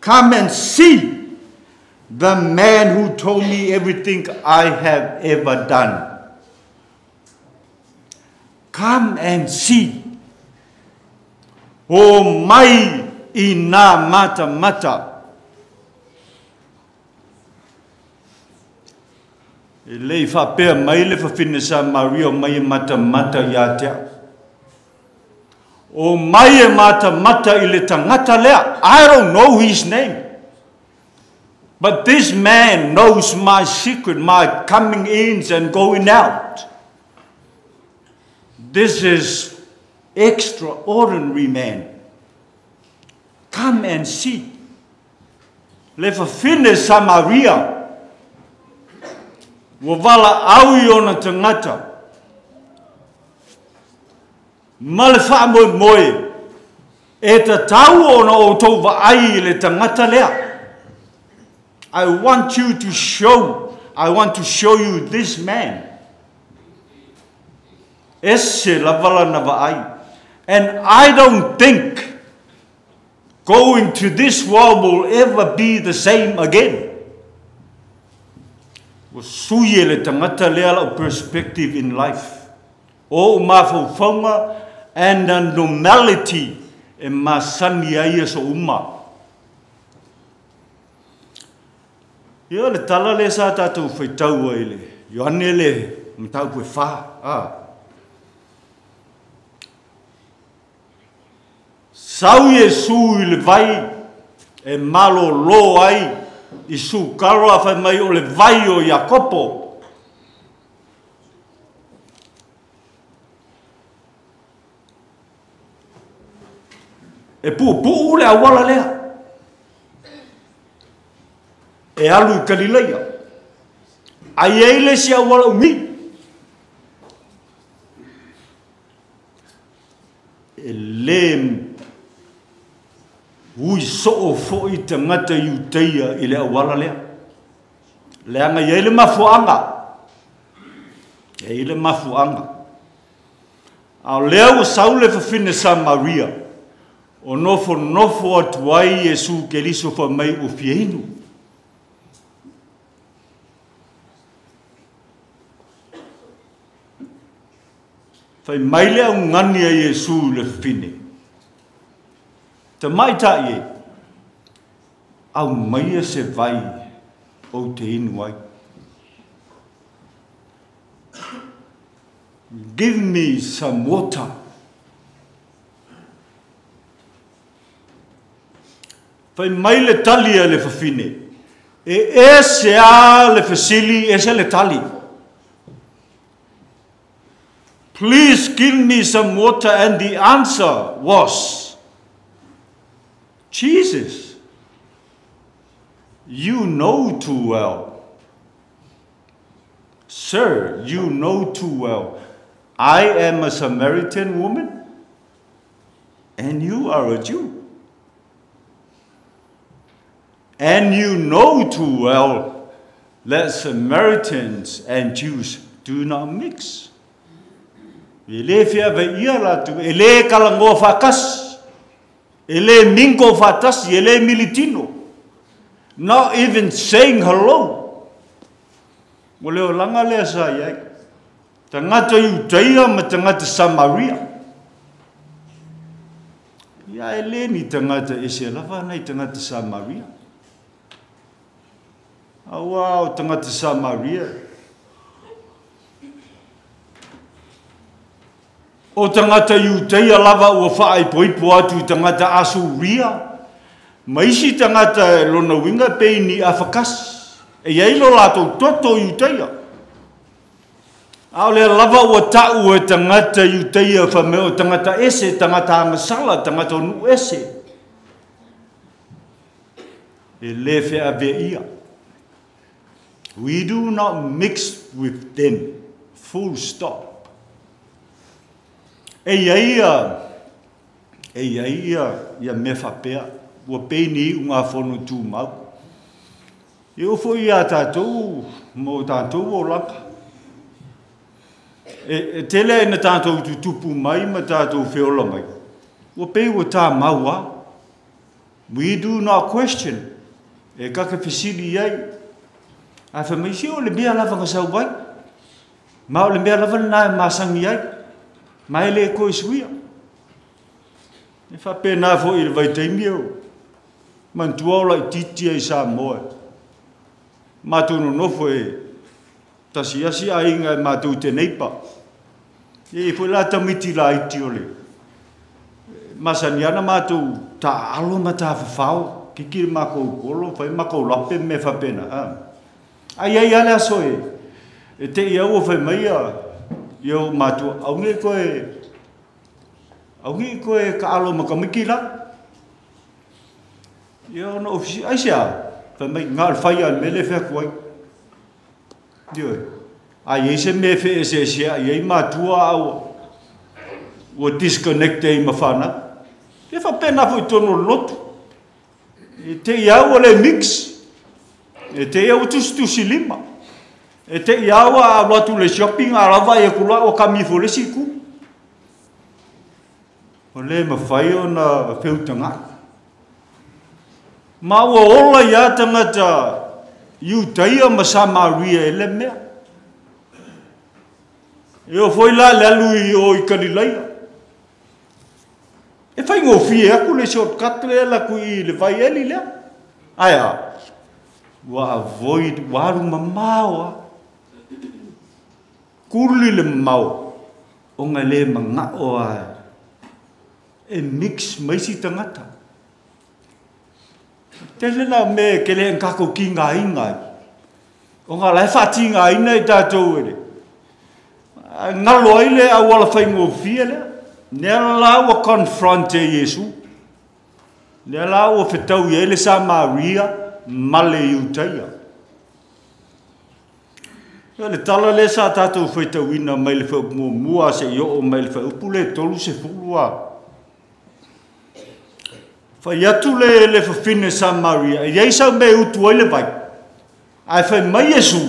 Come and see the man who told me everything I have ever done. Come and see. O mai ina mata mata. E lei whapea mai le whawhine sa Mario mai mata mata ia te O mai mata mata i tangata lea. I don't know his name. But this man knows my secret, my coming ins and going out. This is extraordinary man. Come and see. Le fafine Samaria. Wa wala au i ona tangata. Ma le whaamoe moe. E te tau ona o tau vaai le tangata lea. I want you to show, I want to show you this man. Esse And I don't think going to this world will ever be the same again. Wa suye le tangata lea lau perspective in life. O mafaufonga and a normality e masani aia so umma. Ia le tala le sa tātou whaitaua i le. Ioane le mtau koe wha. Ah. sau Jesu i le vai e malo lo ai i su karo a fai mai o le vai o Iacopo. E pu pu ule a wala lea. E alu i Galileia. Ai eile si a wala umi. E lemu ui soo fo'i tagata iuteia i le auala lea leaga iai le mafuaaga iai le mafuaaga ao lea ua sau le fafine samaria o nofonofo atu ai iesu keliso faamai ua fiainu faimai le augani a iesu i le fafine Te mai tai e, au maia se vai o te Give me some water. Fai mai le tali le fafine. E e se a le fasili, e se le tali. Please give me some water. And the answer was, Jesus, you know too well. Sir, you know too well. I am a Samaritan woman and you are a Jew. And you know too well that Samaritans and Jews do not mix. We live here, we ele kalango fakas. ele mingo fatas ele militino not even saying hello Mole o langa le sa ye tanga to you daya ma tanga to samaria ya ele ni tanga to e isela va nai tanga to samaria awa tanga to samaria o tangata iuteia lava ua faaipoipo atu i tangata asuria ma isi tangata e lona uiga peini afakas e iai lo latou toto iuteia a o lea lava ua taʻu e tangata iuteia fame o tangata ese tangata agasala tangata o nuu ese e lē feaveaia we do not mix with them full stop E iaia, e iaia, ia mefapea, ua peini i unga whonu tū mau. E ufo i a tātou, mō tātou o laka. E, e tele e na tātou tu tupu mai, ma tātou whiola mai. Ua pei ua tā maua, we do not question. E kaka fisili iai, a whamaisi o le mea lawa ngasau wai. Ma o le mea lawa nai masangi iai maile le ko suia e fa pe na fo il vai te mio man tu ola ti e sa mo ma tu no no fo ta si asi ai nga e ma tu te nei pa e fo la ta miti la iti ole ma sa ni ana ma tu ta alo ma ta fa fa ki ki ma ko golo fa ma ko la pe me fa pena ai ai ana so e te ia o fa mai a yo matu aungi koe, e aungi ko ka alo ma kamikila yo no ofisi aisha fa mai ngal faya mele fa koi dio a ye se me fe se se ye ma tu a o disconnect e ma fana ke fa pena fu to no lot e te ya ole mix e te ya utus tu silima si E te i awa a watu le shopping a rawa e kula o kami fo le siku. O le ma fai o na feu tanga. Ma ua ola i atanga ta i utaia ma sa maria e le mea. E o foi la le alu i o i kalilai. E fai ngō fie aku le shortcut le ala ku i le vai eli lea. Aia, wa avoid waru ma maua. Aia, kuli le mau o ngā le mga o ai. E mix maisi tangata. Te le nā me ke le ko ki ngā ingai. O ngā lai whati ngā ina i tātou ere. Ngā loa ile a wala whai ngō fia le. Nea la wa confronte yesu Nea la wa whetau i ele sa Maria male iutai le tala le sa tatou faitauina mai le faupumuamua se i oo mai le faupu le tolu se fulu a fai atu le le fafine samaria i ai sau me utu ai le vai ae fai mai iesu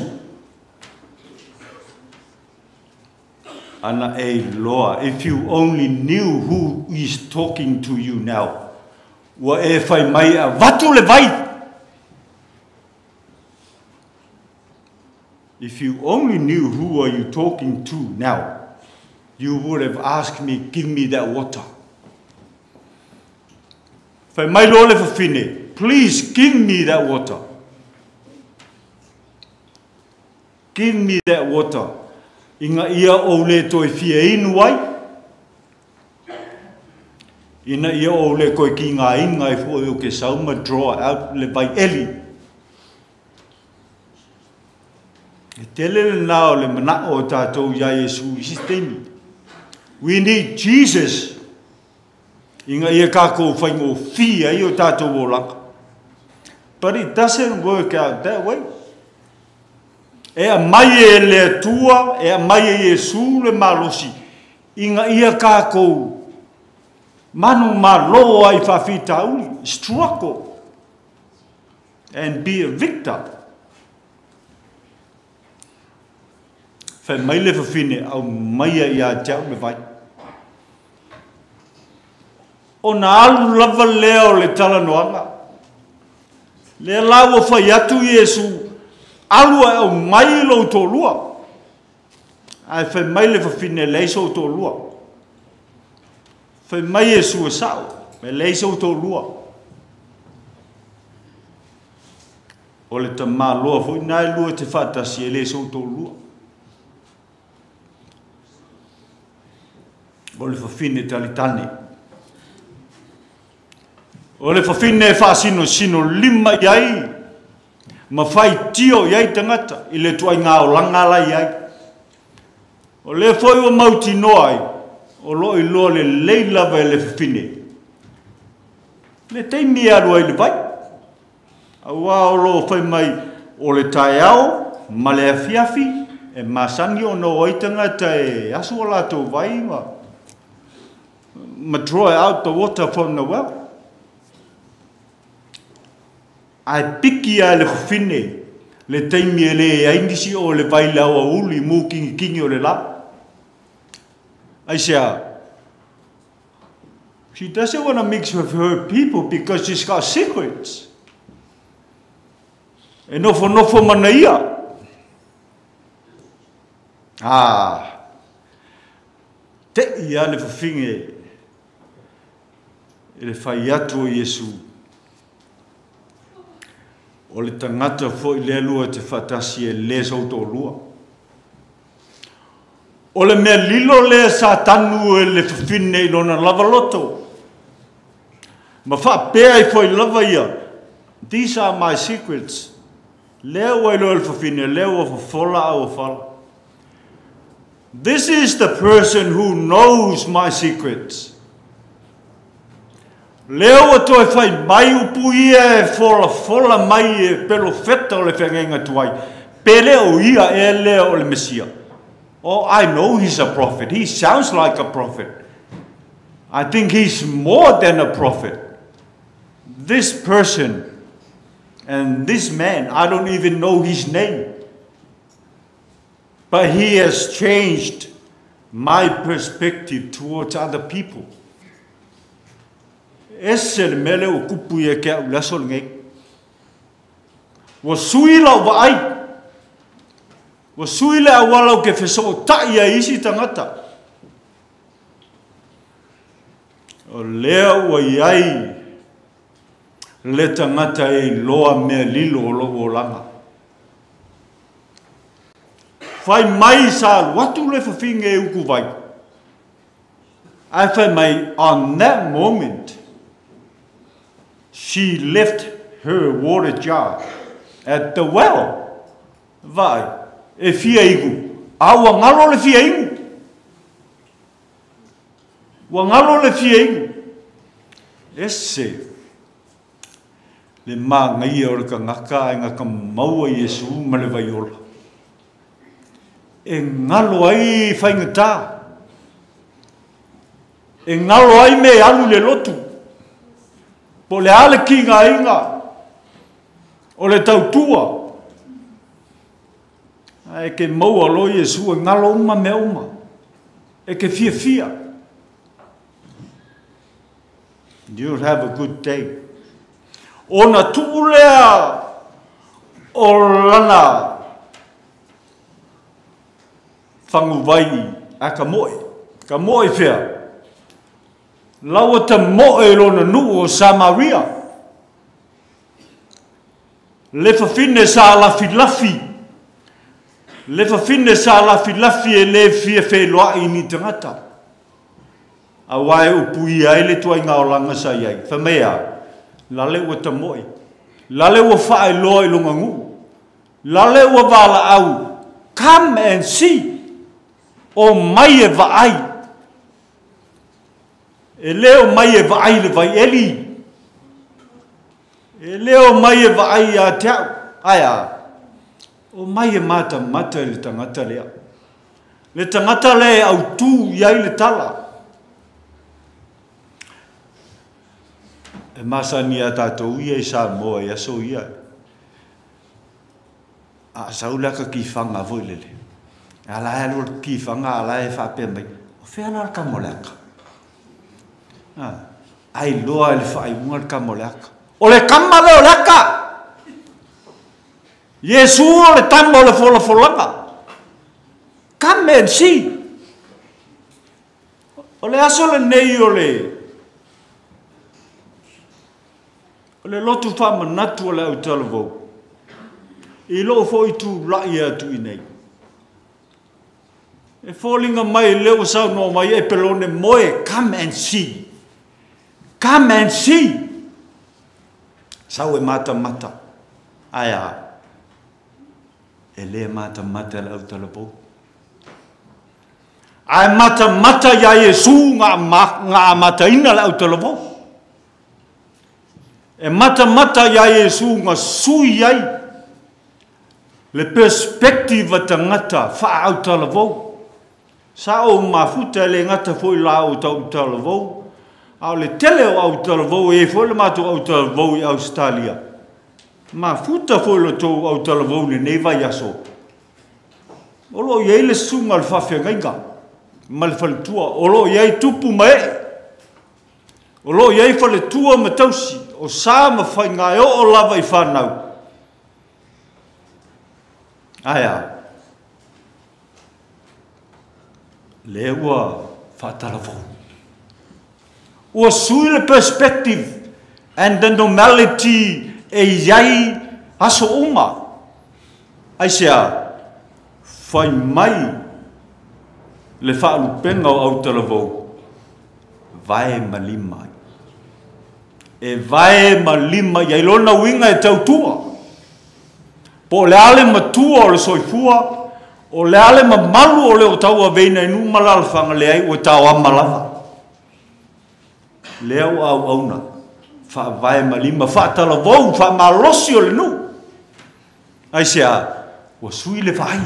ana e loa if you only knew who is talking to you now ua e fai mai a vatu le vai If you only knew who are you talking to now, you would have asked me, give me that water. For my Lord of fine, please give me that water. Give me that water. Inga ia o le toi fia inu ai, ina ia o le koe ki ngā inga i fōi ke sauma draw out le vai eli. E tele le le mana o tātou ia Yesu i sistemi. We need Jesus. Inga ia kāko whai ngō fia i o ta o langa. But it doesn't work out that way. E a mai e le tua, e a mai e Yesu le malosi. Inga ia kāko manu ma loa i whawhita uli. Struggle and be a victim. fa mai le fa fine au mai ya ya cha me vai ona alu lava leo le tala noanga le lawa fa yatu yesu alu au mai lo to lua ai fa mai le fa fine le so to lua fa mai yesu e sa me le so to lua o le tamā loa foʻi na e lua te faatasi e lē soutou lua mo le fafine talitani. Ole fo fafine e faa sino sino lima iai, ma fai tio iai tangata, ile le tuai ngā o langala iai. Ole fo foi o mauti noa o lo i loa le leila vai le fafine. Le teimi alua i le vai, a wā o lo fai mai o le tai au, ma le afiafi, e masangi o no oitanga te asu o lātou vai, ma ma draw out the water from the well. Ai piki a le whine, le teimi e le e aingisi o le vai lau a uli mū kingi kingi o le la. Ai sea, she doesn't want to mix with her people because she's got secrets. E nofo nofo mana ia. Ah, te ia le whine, fai atu o Iesu. O le tangata fo i le te e le lua. O le mea lilo le sa tanu e le i lona lava loto. Ma i fo i lava ia. These are my secrets. Leo ai lo el leo This is the person who knows my secrets. Leo o toi whai mai upu ia e whola whola mai e pelo wheta o le whengenga tuai. Pere o ia e leo o le Mesia. Oh, I know he's a prophet. He sounds like a prophet. I think he's more than a prophet. This person and this man, I don't even know his name. But he has changed my perspective towards other people. ese le mele o kupu ye ke u laso le ngai. Wa sui lau wa ai. Wa sui le a walau ke feso o ta ia isi tangata. O lea ua iai le tangata e loa mea lilo o loa o langa. Whai mai sa watu le fafinga e uku vai. I felt my on that moment, she left her water jar at the well. Vai, e fia igu. Awa ngalo le fia igu. Wa ngalo le fia igu. Ese, le mā ngaia ore ka e ngaka e nga ka maua i esu umale vai ola. E ngalo ai fai ngatā. E ngalo ai me alu le lotu. E ngalo ai me alu le lotu. Po le ale ki ngā inga. O le tau tua. E ke maua lo Jesu e ngalo uma me uma. E ke fia fia. You'll have a good day. O na tūlea o lana whangu a ka moe. Ka moe fia. Ka moe fia. te moe tamoe lona nuu o samaria le fa fafine sa lafilafi le fa fafine sa lafilafi e lē fia feiloaʻi ni tagata auā e upu ia ai le tuaiga o laga sai ai famea lale ua tamoe lale ua faailoa i logaguu lale ua au. come and see o mai e vaai e leo mai e vaai le vai eli. E leo mai e vaai a te au. Ai a. O mai e mata mata le tangata lea. Le tangata le e au tū iai le tala. E masa ni a tātou ia i sā moa i aso ia. A saulaka ki whanga voilele. A lai alur ki whanga, a lai e whapea mai. O whea nā kamoleka. ai loa le whaaiunga le kamolaka. O le kamale o laka! Yesu o le tamo le wholafolanga. Come and see. O le aso le nei o le o le lotu whamanatu o le au talavou. I loo fo i tū rai atu i nei. E fōlinga mai leo sau no mai e pelone moe, come and see. Come and see. Sawe mata mata. Aya. Ele mata mata la utalapo. Ai mata mata ya Yesu nga nga mata ina la utalapo. E mata mata ya Yesu nga sui ai. Le perspective tangata fa utalapo. Sa mafuta le ngata foi la utalapo. au le tele o au tala vau e fo le mātou au tala vau i Australia. Ma futa fo le tō au tala vau ni nei vai aso. Olo i eile sunga le fafia ngainga, ma le falitua, olo i ei tupu mae. Olo i ei falitua me tausi, o sā ma fai ngā o o lava i whanau. Aia. Lewa fatala vau ua sui le perspective and the normality e iai aso uma. Ai sea, fai mai le wha alupenga o au talavo, vae malima. E vae malima, iai lona winga e tau tua. Po le ale matua o le soifua, o le ale mamalu o le o tau aveina inu e malalfanga le ai o tau amalava. Mm -hmm. Leo, au au au na fa vai ma lima fa tala vou fa ma o le nu ai se a o sui le vai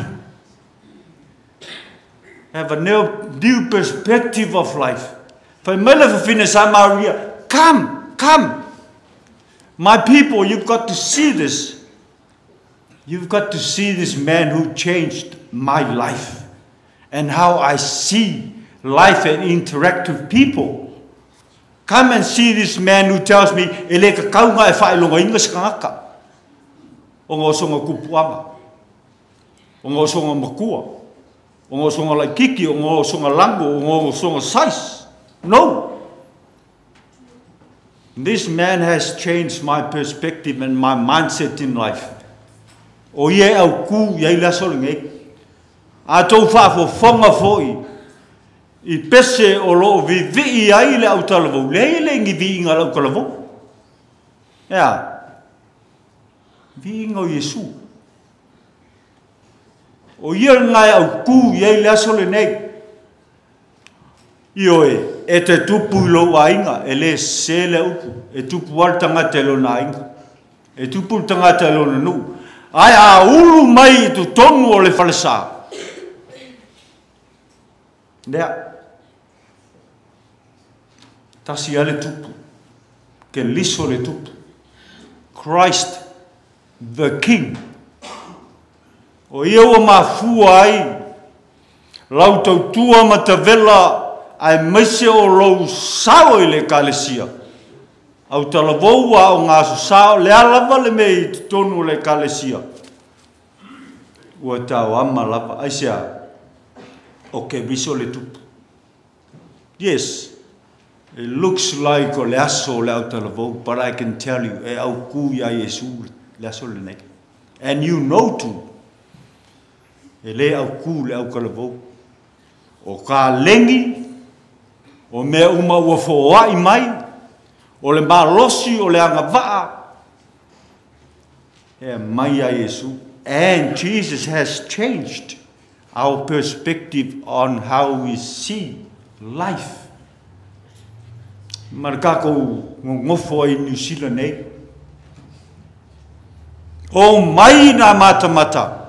have a new, new perspective of life fa mele fa sa maria come come my people you've got to see this You've got to see this man who changed my life and how I see life and interact with people. Come and see this man who tells me, e ka kaunga e whae longa inga si kangaka. O ngā songa kupuanga. O ngā songa makua. O ngā songa laikiki, o ngā songa lango, o ngā songa sais. No. This man has changed my perspective and my mindset in life. O ie au kū, iei lasoringa. A tau whāfo whonga fōi. i pese o loo vivi i ai le au talavo, le hei le ingi vi inga lau talavo. Ea, vi inga o Yesu. O ier ngai au ku, iei le aso le nei. Ioe, e te tupu i loo a inga, e le se le upu, e tupu al tangate lo na inga. E tupu tangate lo na nu. Ai a ulu mai tu tonu o le falesa. Nea, yeah tasi ale tupu, ke liso le tupu. Christ, the King. O ia ua mafua ai, lau tau tua ma te vela ai meise o rou sao i le kalesia. Au te lavou a o ngā su sao, le alava le mei i tonu le kalesia. Ua tau ama lava, aisea, o ke viso le tupu. Yes. Yes. It looks like o le aso le au talavou, but I can tell you, e eh, au ku ia Iesu le aso And you know too. E le au ku le au kalavou. O ka lengi, o mea uma ua foa i mai, o le malosi o le angavaa, e mai a Iesu. And Jesus has changed our perspective on how we see life. Marcaco ngofo i New Zealand nei. O mai na matamata.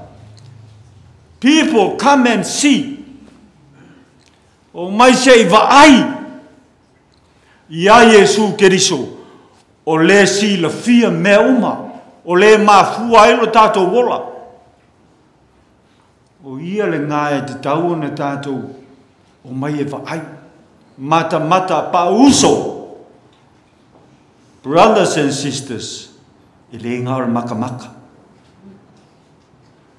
People come and see. O mai sei va ai. Ia Jesu Kristo. O le si la fia me uma. O le ma fua i lo tato wola. O ia le ngai e te tau na tato. O mai e va ai. Mata mata pa uso. Mata mata pa uso. Brothers and sisters, ilingaw makamaka.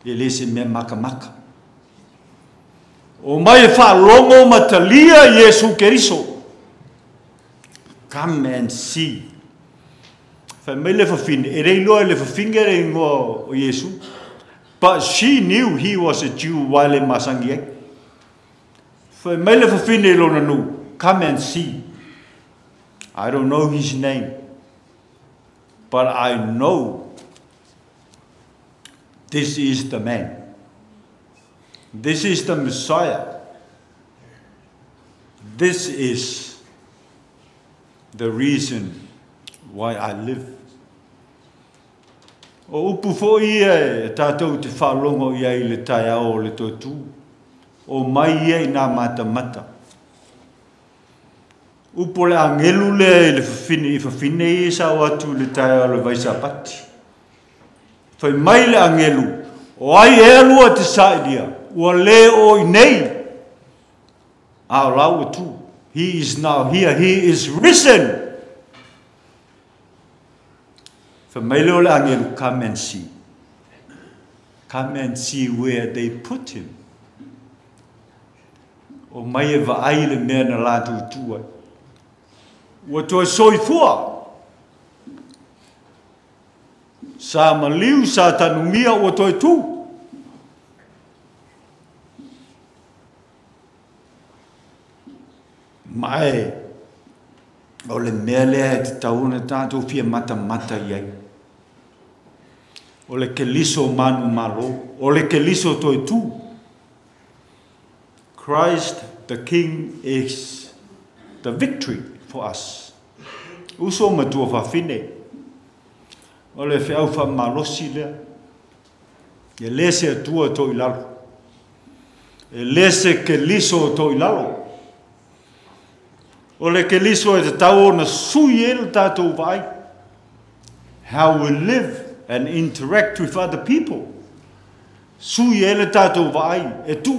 Ilisin me makamaka. O mai whaalongo matalia Yesu Keriso. Come and see. Whai mai lewa fina, e rei loa lewa finger e ngoa o Yesu. But she knew he was a Jew while in masangi ai. Whai mai lewa fina e lona nu. Come and see. I don't know his name. But I know this is the man. This is the Messiah. This is the reason why I live. O upu e tātou te i le tai ao le O mai nā mata mata upo angelu le le fini i fini sa o le taal o le vaisa pati. Fai mai le agelu, o ai e alua te saidia, ua le o i nei. A tu, he is now here, he is risen. Fai mai le o le come and see. Come and see where they put him. O mai e vaai le mea na lātou tuai. 我所以说，啥么流啥他努米啊，我做土。mai o le mea lea e te tauna tatou fia matamata i ai o le keliso manu malo o le keliso toe tu Christ the King is the victory for us. Uso matua whawhine. O le whiau wha malosi lea. E lese atua tō ilalo. E lese ke liso tō ilalo. ke liso e te tau na sui tātou vai. How we live and interact with other people. Sui tātou vai. E tu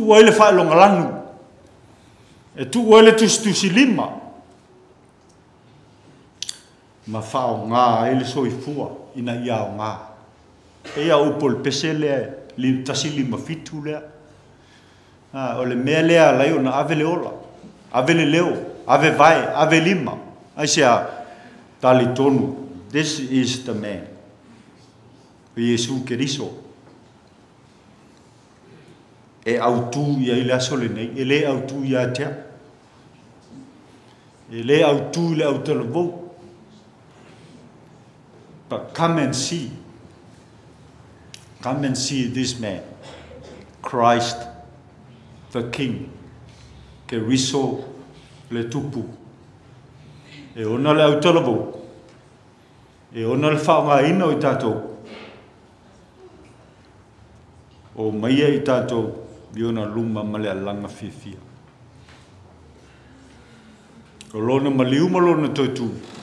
E tu E ma fao nga ele so i fua ina ia o nga e ia upol pesele li tasili ma fitule a ah, ole mele a la yo na avele ola avele leo ave vai ave lima ai sia tali tonu this is the man o yesu keriso e autu ia ile e asole nei ele autu ia tia ele autu ile autu le vou but come and see. Come and see this man, Christ the King. Ke riso le tupu. E ona le autolobo. E ona le whaonga ina o i tātou. O maia i tātou, i ona luma male a langa fifia. O lona maliuma lona toi tūpu.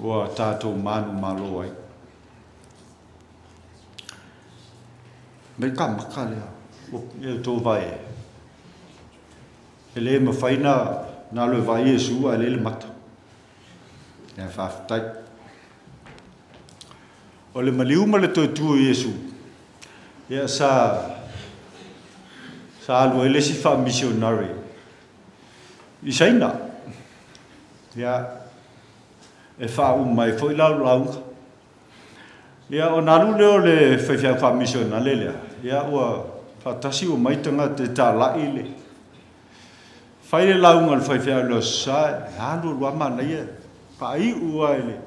ua tātou manu malo ai. Me ka maka lea, o e tō vai e. E le ma whaina nā lue vai e sua, e le le mata. E whaafutai. O le mali umale tō tū o Iesu. E a sā, sā alua, e le si wha missionary. I saina. E yeah. a, e fa u mai foi la lau ia o na le le fa fa fa mission ale le ia o fa tasi o mai tanga te ta la ile fa ile la un al fa fa lo sa ha lu lu ma na ia pa i u ile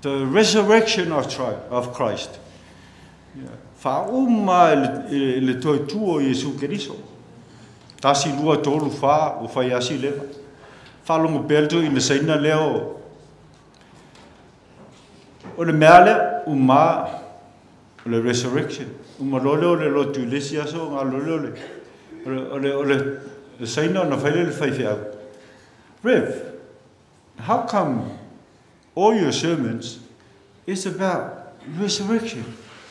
the resurrection of tribe of christ ia fa u mai le le toi tu o yesu kristo tasi lu a tolu fa o fa ia si le fa lu mo belto in le leo o le mea le o le resurrection lole o le lotu lesi aso lole o le saina faile le Rev, how come all your sermons is about resurrection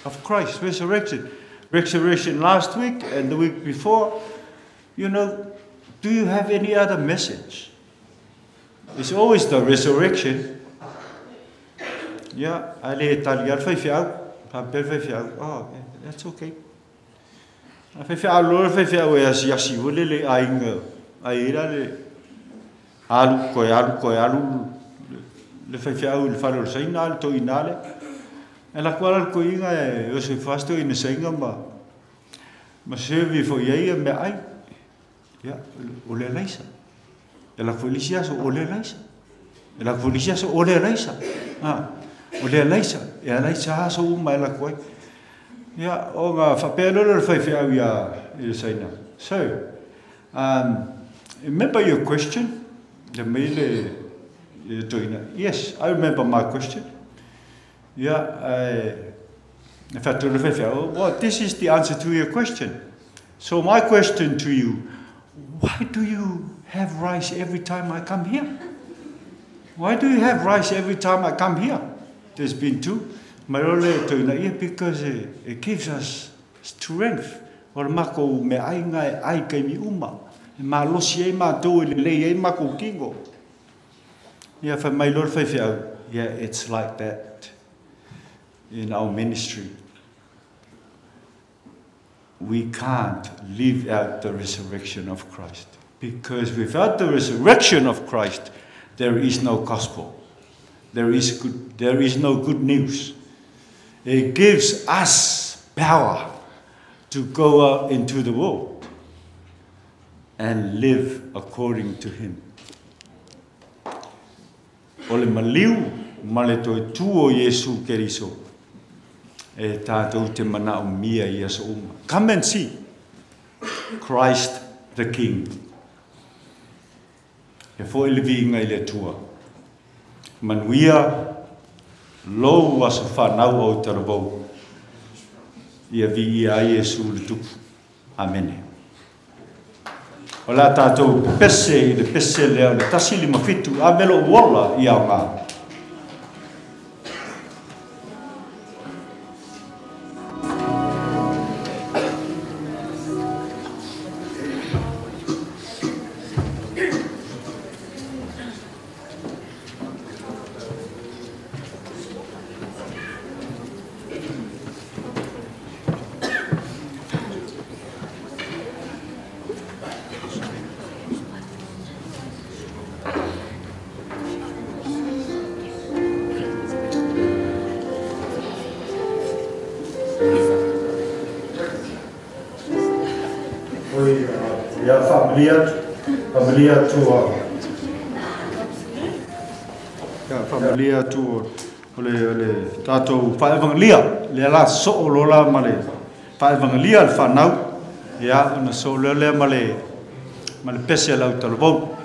of Christ, resurrection, resurrection last week and the week before? You know, do you have any other message? It's always the resurrection. ia ae lē tali a le faifeau faapea le faifeau oh, that's ok a faifeau lo e le faifeau e asiasi ua lele aiga ai la le alu koe alu koe alu le faifeau i le fale o le saiga a le toina le e lakuala lekoiga e, e ose fasto ina saiga ma ma sevi foi ai e mea ai ia o le laisa e lakfoilisi aso o le laisa e lakfoilisi aso o le laisa ah. o le laisa e laisa ha so mai la koi Yeah, o nga fa pelo le fa fa ia i saina so um remember your question the mele e toina yes i remember my question ia i in fact le fa fa this is the answer to your question so my question to you why do you have rice every time i come here Why do you have rice every time I come here? there's been two. Marole to na ia because eh, it, gives us strength. Or mako me ainga e ai kei mi uma. E ma losi e ma tau e lei e mako kingo. Yeah, for my Lord, for you. Yeah, it's like that in our ministry. We can't live out the resurrection of Christ because without the resurrection of Christ, there is no gospel there is, good, there is no good news. It gives us power to go out into the world and live according to Him. Ole maliu male toi tuo Jesu keriso. E tātou te mana o mia i aso uma. Come and see Christ the King. E fo ele vi inga i le tua. manuia lou aso fanau ou taravou ia vi ia ai iesu le tupu amene o la tatou pepese i le pese lea o le tasi limafitu a melo uola i aoga evangelia le la so lo la male fa evangelia fa nau ia ona so le le male male pese la utalbo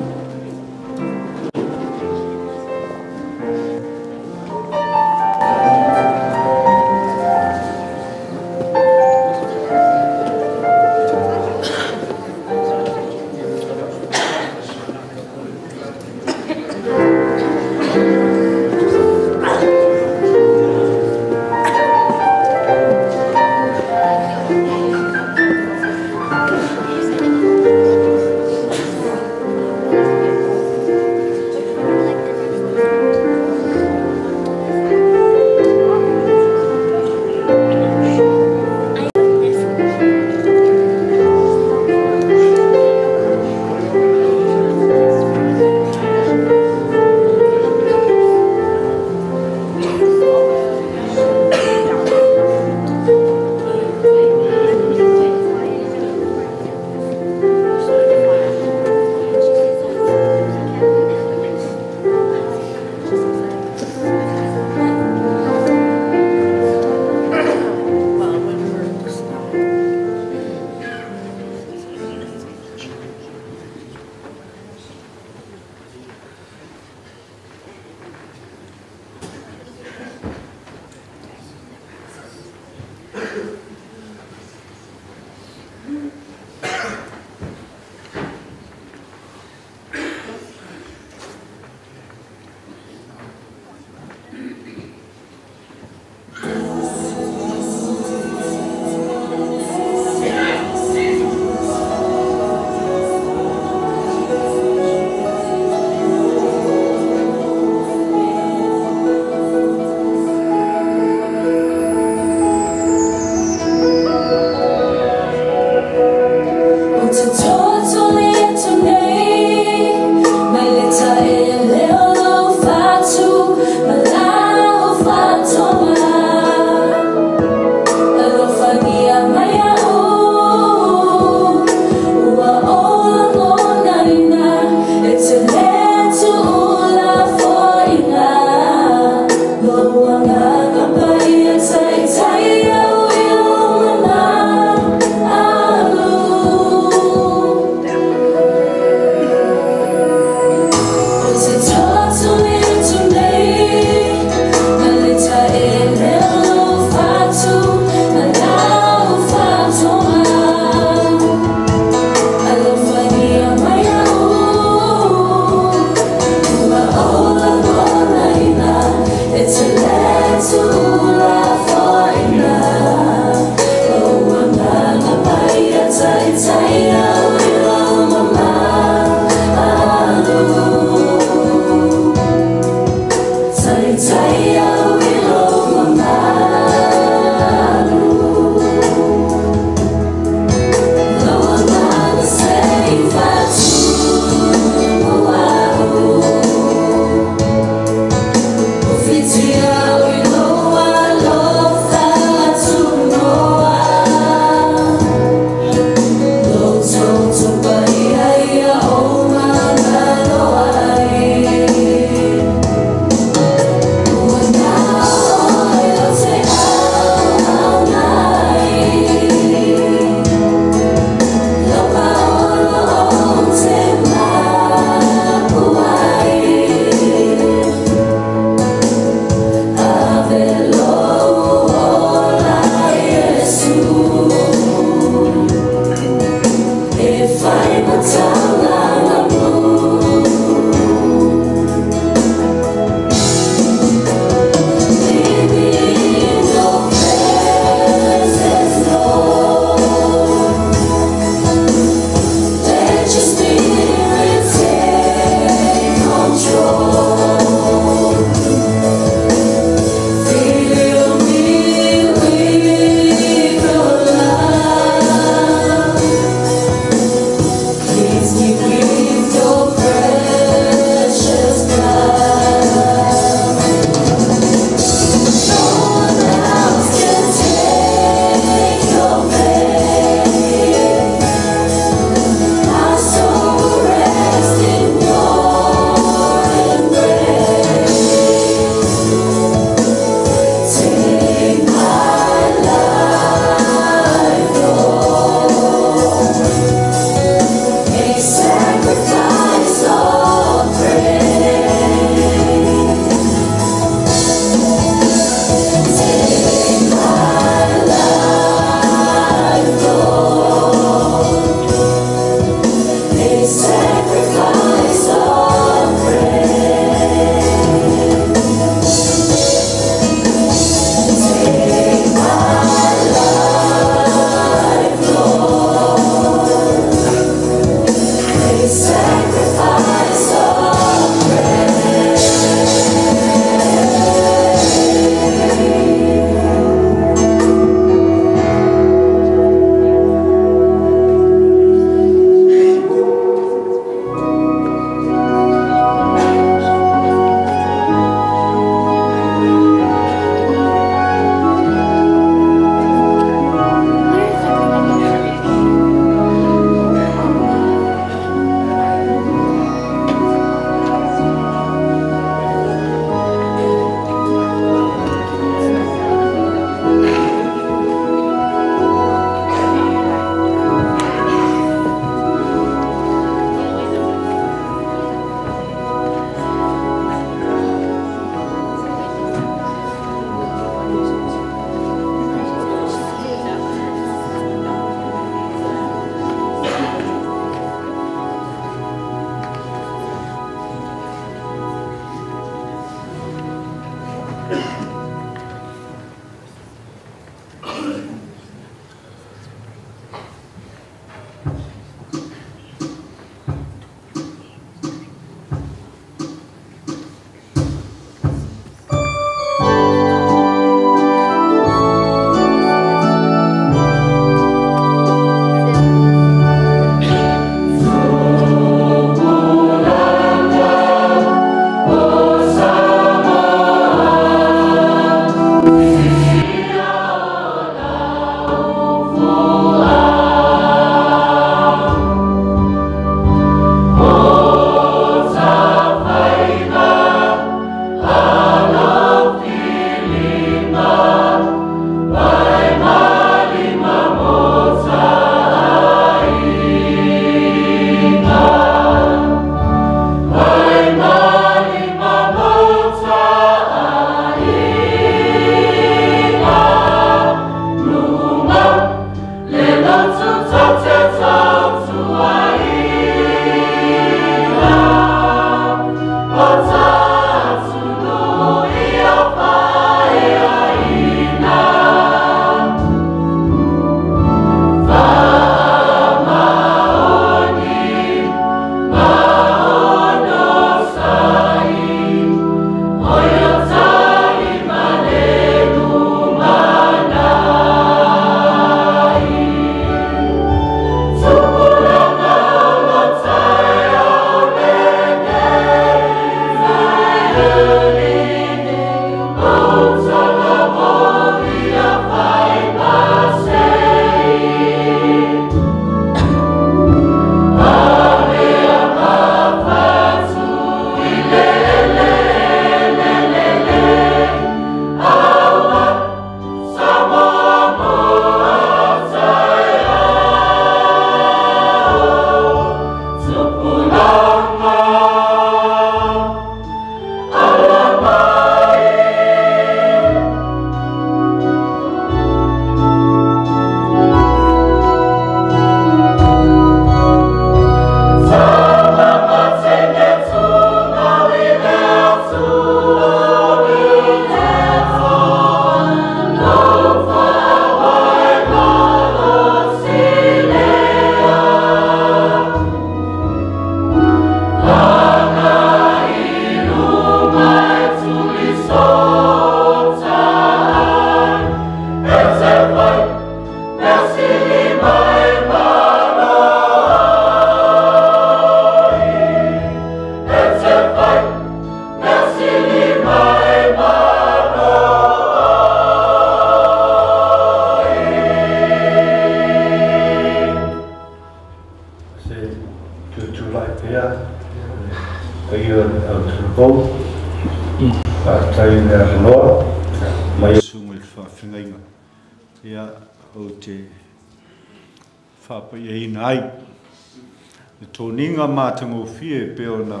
mātango fie pe ona.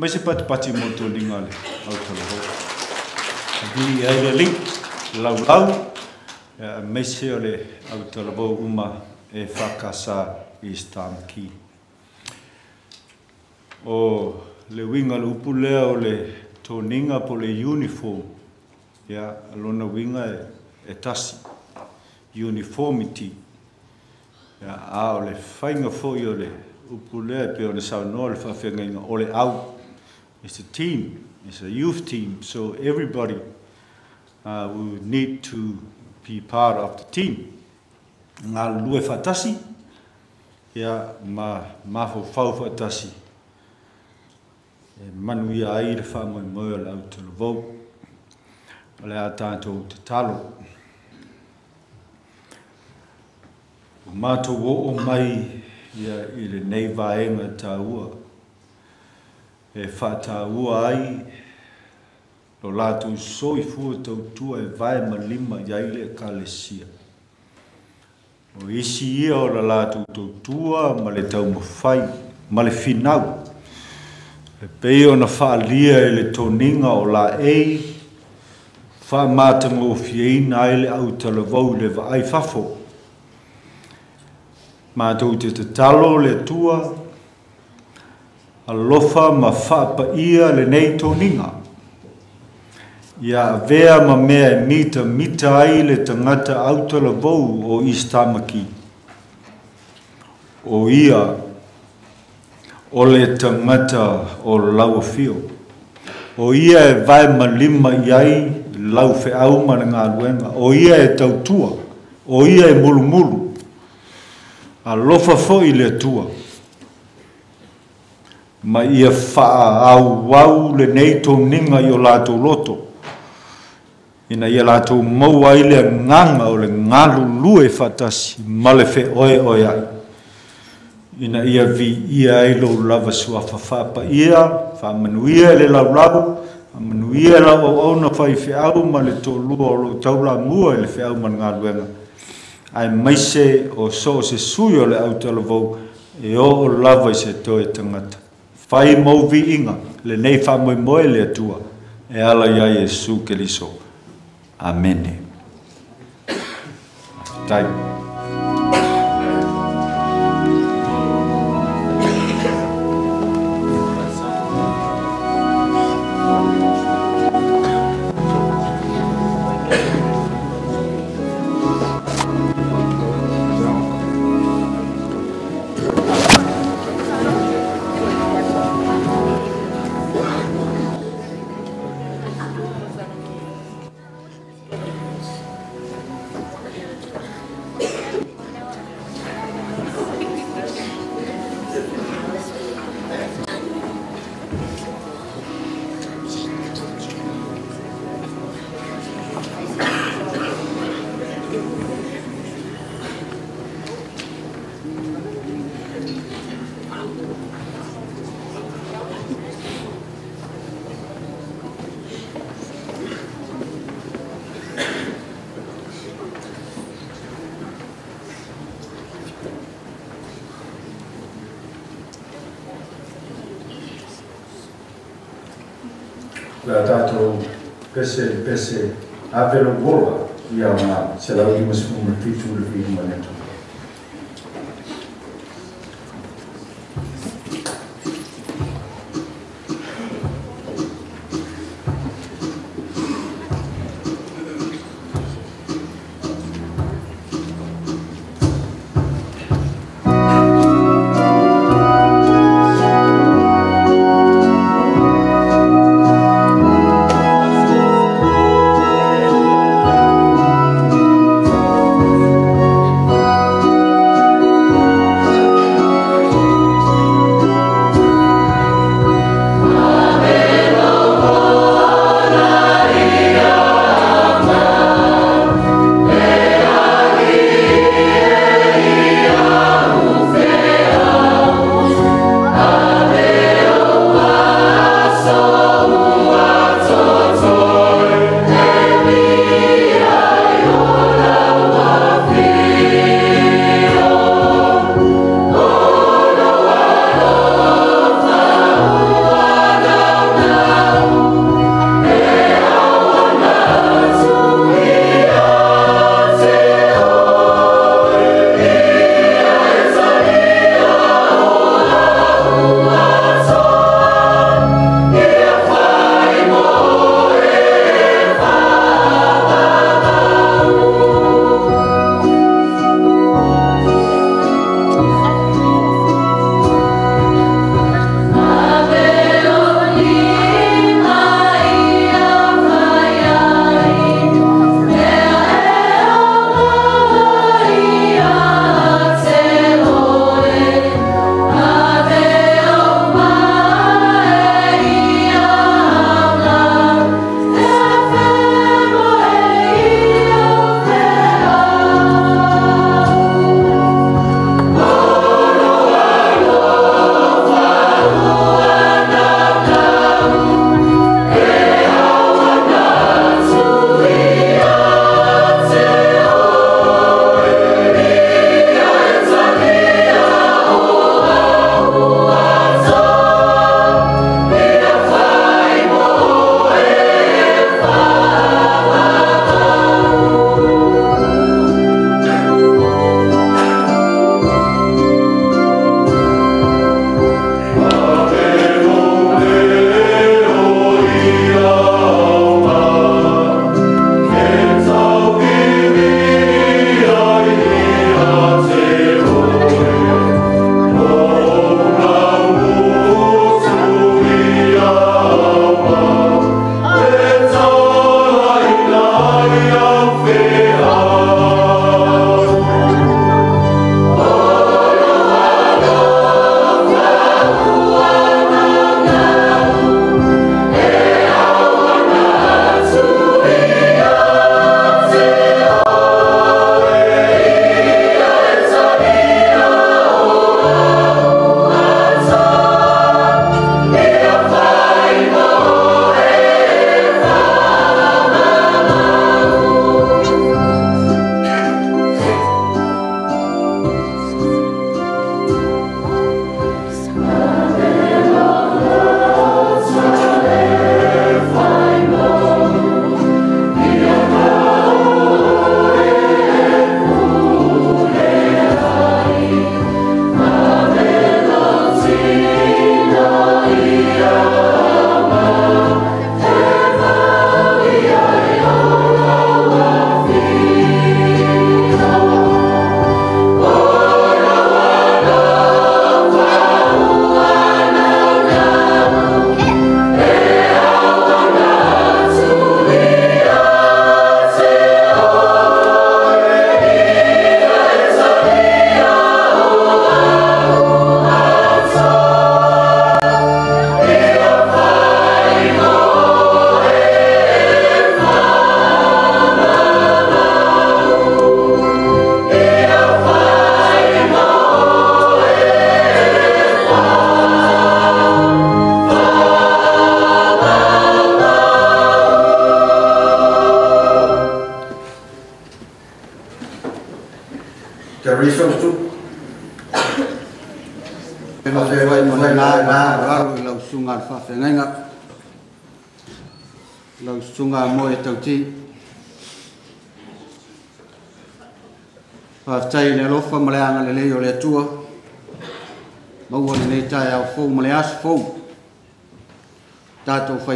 Mai se pati pati mō tō ni ngāle. Au tala hō. Hui aile li, lau lau. Eh, mai se ole au tala hō uma e whakasa i stām ki. O le winga lupu lea o le tō ni ngā po le uniform. Ia, yeah, alona winga e, e tasi. Uniformity. Ia, a ole whainga fōi ole. Ia, upule pe ona sa no le fafenga inga ole au. It's a team, it's a youth team, so everybody uh, we need to be part of the team. Ngā lue fatasi, ia ma mafo fau fatasi. E manu ia aire wha moe moe ala au tolu vau. Ale a tātou te talo. O o mai ia i le nei vaenga tāua. E wha tāua ai, lo lātu i soi fua tau tua e vae ma lima i aile ka le sia. O isi ia o la lātu tau tua ma le tau ma fai, ma le finau. Le pei o na wha lia e le toninga o la ei, wha mātanga o fieina aile au talavau le vaai fafo. Wha ma tu te te talo le tua, alofa ma whaapa ia le nei tōninga. Ia vea ma mea e mita mita ai le tangata autala vau o istamaki. O ia, o le tangata o laua fio. O ia e vai ma lima iai lau fe au ma ngā luenga. O ia e tautua, o ia e mulumulu. Mulu a lofa foi le tua ma ia fa au wau le nei ninga yo la to loto ina ia la to mo le nganga o le ngalu lue fatas fe oe oe ai ina ia vi ia ai lo lava sua fa fa pa ia fa manuia le la rabu manuia la o ona fa i fe au ma le to lua o lo tau la mua le fe au man ngalu enga ai maise o so se sui le au talavo e o o lava i se toi tangata. Whai mau inga le nei wha moe moe le atua e ala ia Jesu ke liso. Amene. Taimu.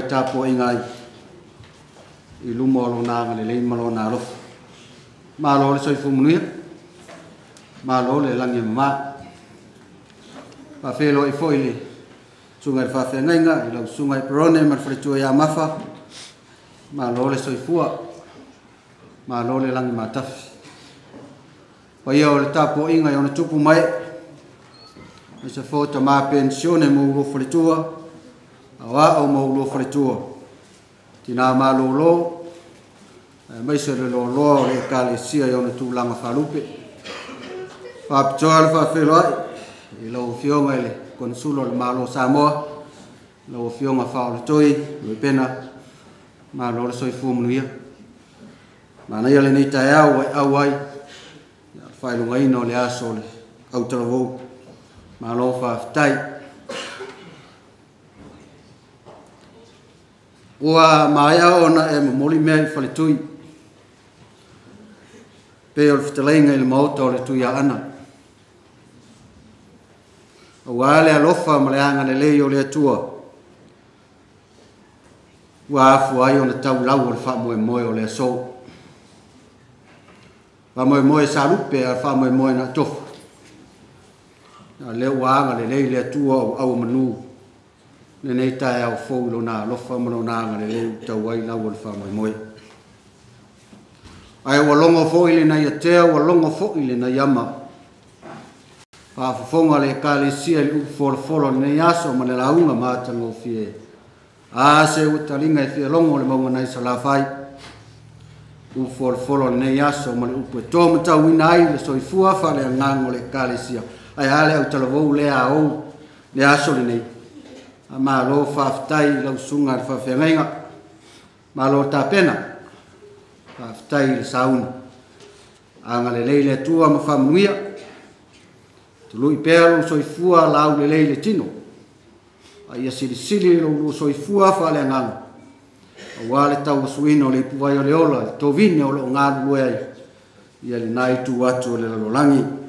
kai tapo inga i lumo lo na ngale le malo na lo ma lo le soi fumuni ma lo le langi ma pa fe lo i foi le sunga fa fe ngai nga i lo sunga prone mar fretu ya mafa ma lo le soifua ma lo le langi ma tafi pa ia o le tapo inga i ona tupu mai Isa fo ta ma pensione mo go folitua. o au maulo whaitua. Tina mālolo, eh, mai se le loa e o e le ekalesia i ona tūlanga whalupe. Whapitoa le whawhelo ai, i lau fionga i le konsulo le mālo Samoa, lau fionga whao le toi, nui e pena, mālo le soifu mnuia. Mana ia le nei tae au ai au ai, le aso le Ua mai au ona e mamoli mea i whaletui. Pea o fitalainga i le mauta o le tui a ana. A wale alofa ma le anga le leo le atua. Ua afu ai ona tau lau o le wha moe moe o le aso. Wha moe moe sa rupe a wha moe moe na tofa. Na leo anga le leo le atua au manuu nenei tae au fōu lo nā lofa lo nā ngare o e tau ai lau al wha mai moe. Ai wa longa fōi le nai atea, wa longa fōi le nai ama. Pā fōfonga le kā le sia le uku fōra fōra le nei aso ma le launga mātanga o fie. A se u ta ringa i e fie longa le maunga nai salafai. Uku fōra fōra le nei aso ma le upu e tō mata wina ai le soi fua fā le ngā ngō kā le sia. Ai hale au talavou le a ou le aso le nei ma malo fa ftai la usunga fa fenga malo ta pena fa le saun anga le leile tua ma muia tu lui pelo so fua la u le leile tino ai a sili sili lo lo so fua fa le nan a wale tau suino le pua yo le ola to vine o lo nga ai ia le nai tu atu le lolangi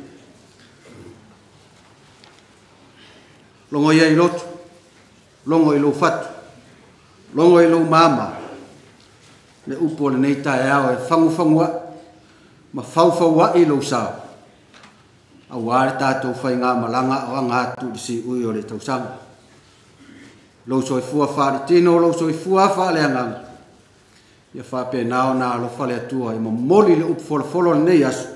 Longoia i lotu longo i lo fatu, longo i mama, le upo le neita e ao e fangu fangua, ma fau fangua i lo sao. A wāre tātou whai ngā malanga o ngā tu si ui o le tau sanga. Lou soi fua whare tino, lou soi fua le anganga. Ia whape nao nā lo whale atua e ma moli le upo fola fola le nei asu.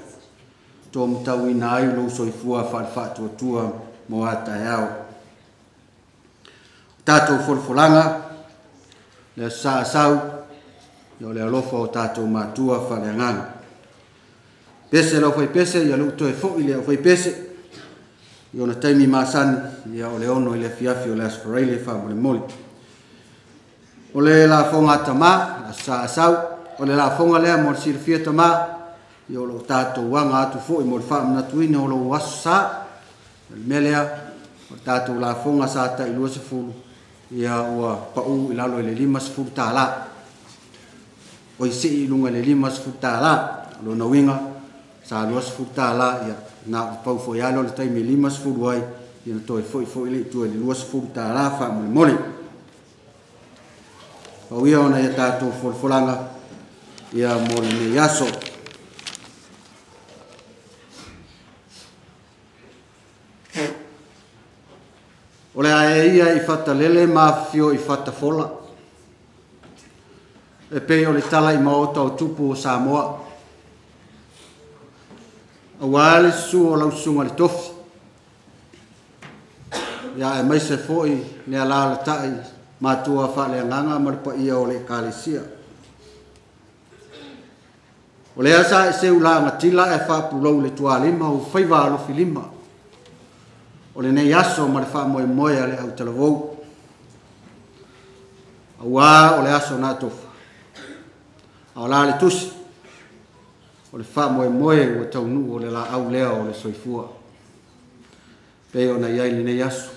Tō mtau i nā i soi fua whare whare tua tua mo ata ao. tātou wholwholanga, le sāsau, yo le alofa o tātou matua whaleanganga. Pese lau whai pese, ia luto e fo i le whai pese, i ona taimi māsani, ia o le ono i le fiafi o le asfareile wha mole mole. O le la fonga tamā, la sāsau, o le la fonga lea mo le sirifia tamā, i o lo tātou wanga atu fo i mo le wha o lo wasu sā, le melea, o tātou la fonga sā ta i lua se ya wa pa'u ilalo ile limas futala, o isi ilunga limas futala, lo na winga sa los futala ya na pau fo yalo le taimi limas furwai ya to fo fo ile tu ile los futala fa le mole pau ia ona ya tatu fulfulanga ya mole ne yaso O le ae ia i fata lele, mafio i fata fola. E pei o le tala i maota o tupu o Samoa. A wale e su o lausunga le tofi. Ia e maise foi ne ala le tai, matua fa le nganga marpa ia o le kalesia. O le asa e se ula ngatila e fa pulau le tua lima, o faiva alofi lima. O o lenei aso ma le faamoemoea le au talavou auā o le aso natofa tofa ao la le tusi o le faamoemoe ua taunuu o le laau lea o le soifua pei ona iai lenei aso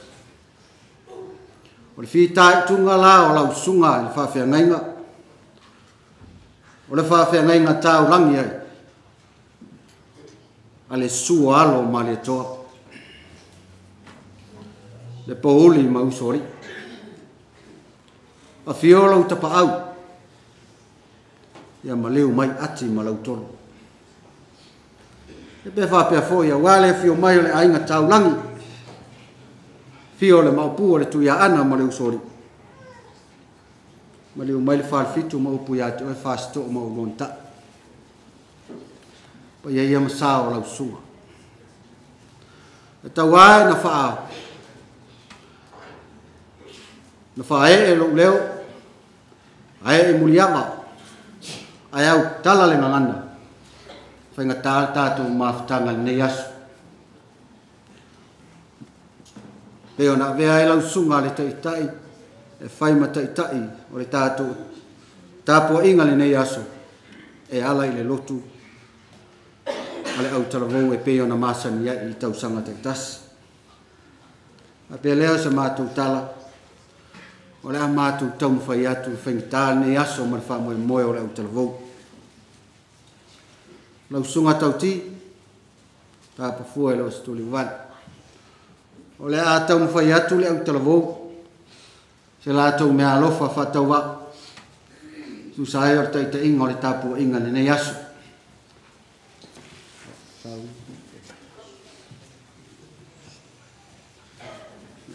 o le fitaʻituga la o lausuga i le faafeagaiga o le faafeagaiga taulagi ai a le suaalo ma le atoa le pōli mau sori. A whiolau tapa au, ia ma leo mai ati ma lau tolu. E pefa pia fo, ia wale fio mai le ainga tau langi, fio le maupu o le tuia ana ma leo sori. Ma leo mai le whaar fitu maupu ia te oe whaasito o mau ngonta. Pa ia ia ma sāo lau sua. E tau ae na whaao, na fa e lo leo ai e a ai au tala le nanana fa nga ta ta tu ma fta ne yas pe ona ve ai lo sunga le tai tai e fa ma tai tai o le ta tu ta po inga le ne yas e ala i le lotu ale au tala vo e pe ona masa ni ai tau sanga tai tas a pe leo se ma tu tala tala o le a matou tau mafai atu faigitā lenei aso ma le faamoemoe o le autalavou lausuga tauti tapafua i lau asetulivale o le a tau mafai atu le autalavou se latou mea alofa faatauaʻu susā ai o le taʻitaʻiga o le tapuaʻiga lenei aso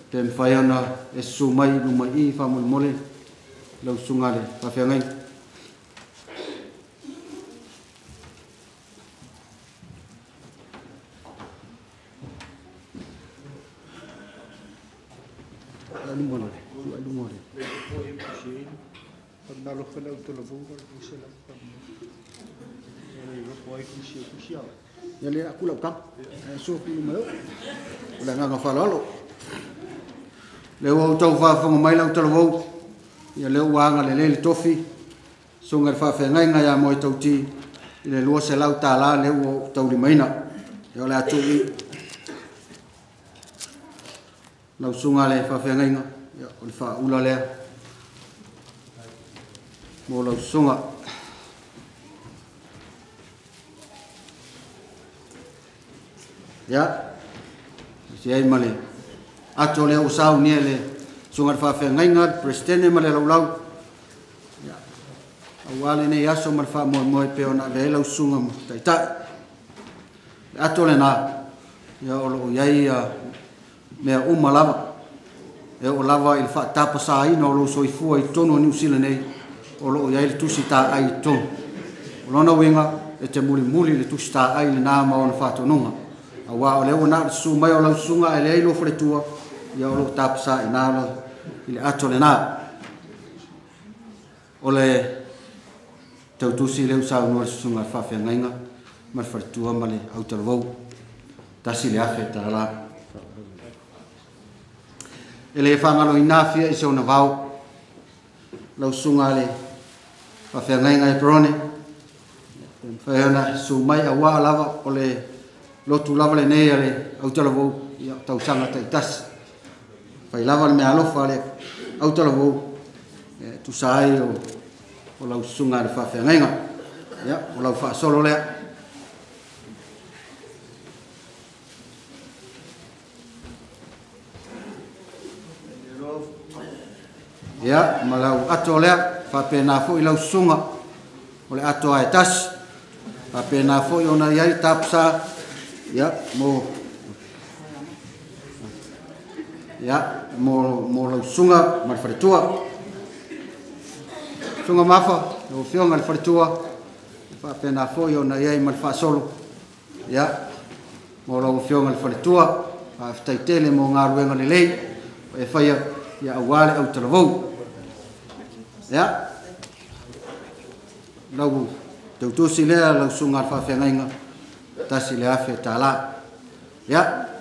tem fai ana e sumai numai i famulmole lau sugale ya Yale aku lau kap, so udah nggak ulang lo le ua utau fa mai lau talavou ia le ua aga lelei le tofi suga le faafegaiga iā moe tauti ti le lua selau la le ua mai na o le atu'i lau suga le fa fa nga ia o le faaula le mo lau suga ia masiai ma le ato le o sau ni le so ngar fa fe ngai ngar prestene ma lau lau ya o wale ne yaso mar fa mo mo pe ona le lau sunga mo tai ta ato le na ya o lo ya ya me o malava e o lava il fa ta pa sai no lo so i fu ai tono ni usile nei o lo ya il tu si ta ai to o lo na e te muli muli le tu sta ai na ma ona fa to nunga a wa o le o na su mai o lau sunga e le lo fretua tua ia o loo tapasaʻinā lo i le ato lenā o le tautusi i leu saunoa le susuga le faafeagaiga ma le faletua ma le autalavou tasi le afe talalā e lē faagaloinā afia i seona vao lausuga a le faafeagaiga e perone fai ona sumai auā lava o le lotu lava lenei a le autalavou ia tausaga taʻitasi fai lava le mea alofa le au talavou e eh, tusā ai o o lau susuga le faafeagaiga ia ya, o lau faasolo lea ia ya, ma lau ato o lea faapena foʻi lau susuga o le ato ae tasi faapena foʻi ona iai tapusā ya mo ya mo mo lo sunga mal fartua sunga mafa o fiona al fartua fa pena fo yo na yai mal fa solo ya mo lo fiona al fartua fa ftai tele mo ngar wenga le lei e fa ya ya awale au travo ya lo tau tu sile lo sunga fa fenga ta le afe tala ya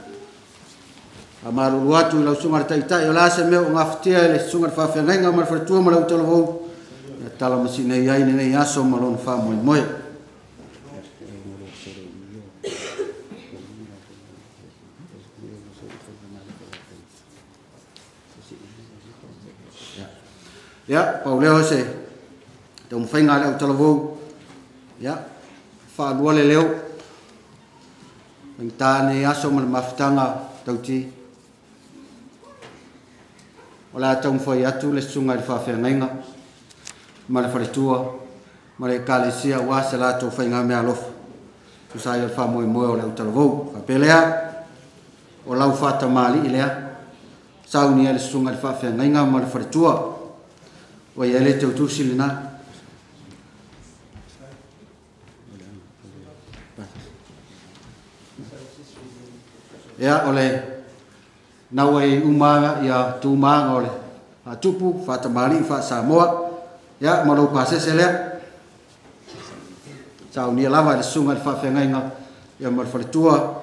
a malulu atu i lau suga le taʻitaʻi o la se mea ua gafetea i le suga le faafegaiga ma le faletua ma lau talavou ia talamasinei ai lenei aso ma lona faamoemoe ia pauleo se taumafaiga a le au ia faalua leleo faigitā nei aso ma le o la tau fai atu le sunga i whawhiangainga, ma le wharetua, ma le kālesia wā se la tau whainga mea lofa. Tu sai o wha moe moe o le utalavou, whapelea, o lau whata māli i lea, sau ni le sunga i whawhiangainga ma le wharetua, o i ele te utusi lina. Ia, o le naua i uma ia ya tūmāga cupu le atupu fa samoa ya ma lou pasese lea ni lava i ya, ya, um le susuga i le ya ia ma le faletua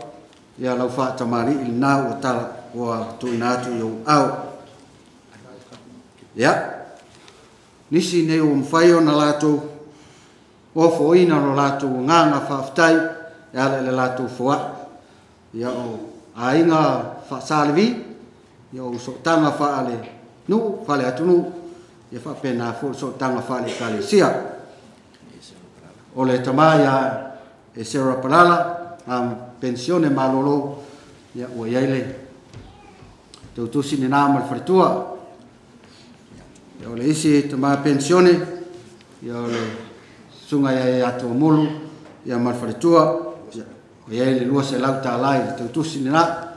lau faatamālii oh, i lenā ua tala ua tuuina atu i ou ao ia nisi nei ua mafai ona latou ofoʻoina lo latou agaga faafetai le o fa salvi io so tanga fa ale nu fa le atunu ye fa pena fo so tanga fa le kale sia o le tamaya e sera parala, am pensione malolo ya o Tu teu tusi ni nama le fretua ya o le isi tama pensione ya o le sunga ya ya tu mulu e mal fretua ya o yele lua se lau ta lai teu tusi ni nama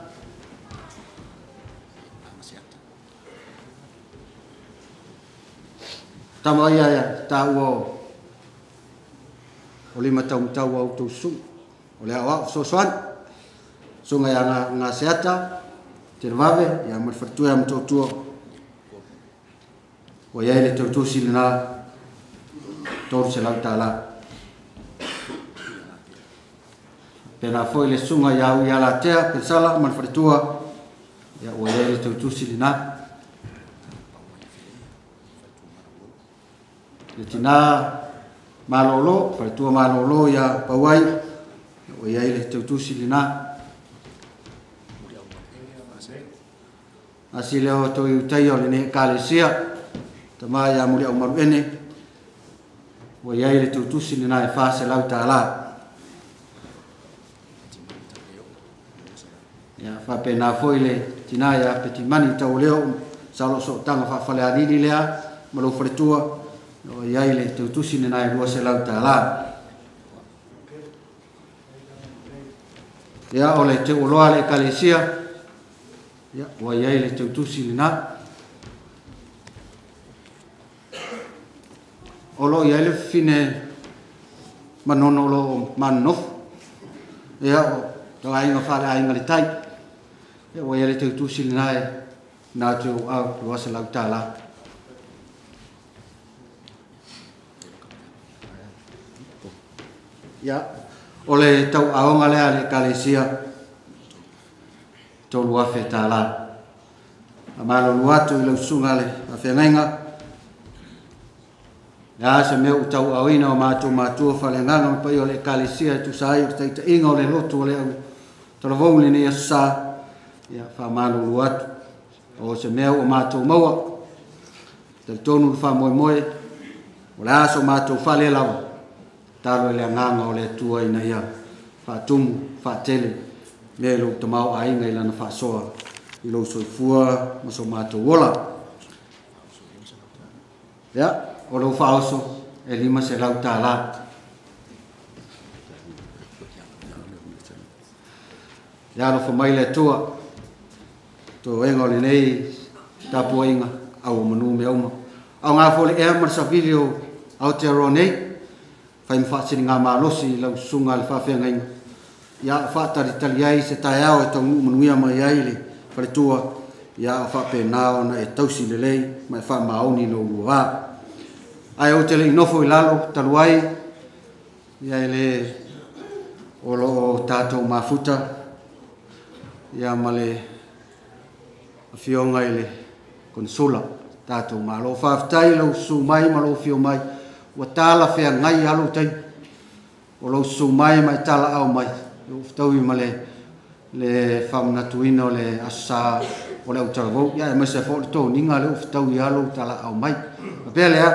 tama ia tawa, tāua o tawa le oleh awa sosuan sungai le aʻoaʻo fesoasoani suga ia ya televave ia ma le faletua ia matautua ua iai le tautusi lenā tolu selau tālā pena foi le ia latea pesala ma ya faletua ia ua iai le le tinā malōlō paletua ya ia pau ai o iai le tautusi lenā asi asile o tou iutaia o lenei ekalesia tamā iā muli aumaluene ya iai le tautusi lenā e faselau tālā ya faapena foi le tinā iā petimani tau lea o sa fa fale adili lea ma lou o iai le tautusi lenā elua se lau tālā ia o le teuoloa le ekalesia ia ua iai le tautusi o loo iai le fine manono o loo manonofo ia o tagaiga faaleaiga le tai ia ua iai le tautusi lenā e na teu au lua se ole ia o le tau'aoga kalesia le ekalesia tolu malo tālā a malolu atu i lausuga le afegaiga ya se me ua tau'aoina o tu matua falegaga ma pai o le kalesia tu tusa ai o le le lotu o le au talavou lenei asosā ia faamalolu atu o se mea ua matou maua fa le faamoemoe o la a so matou la talo le agaga o le atua ina ia faatumu faatele me lou tamao aiga i lana faasoa i lou soifua ma so matou ola ia o lou faaoso e lima se lau tālā e alofa mai le atua toega o lenei tapuaiga aua manū me auma aogā foleʻea ma le savili o aotearoa nei fai mfa tsini nga malosi lau sunga le fafe ngai ya fa tari tali ai se tai ao e tau munu mai ai le fare tua ya fa pe nao na e tausi le lei mai fa maoni no ua ai o tele inofo ilalo taluai ya ele olo tatou mafuta ya male fionga ele konsula tatou Lo fa tai lau su mai malo fio mai ua tala feagai a lou tai o lou sumai mai talaau mai lou fataui ma le le faamanatuina o le asosā o le autalavou ia e maise foʻi le toniga le ou fataui a lou talaau mai ma pea lea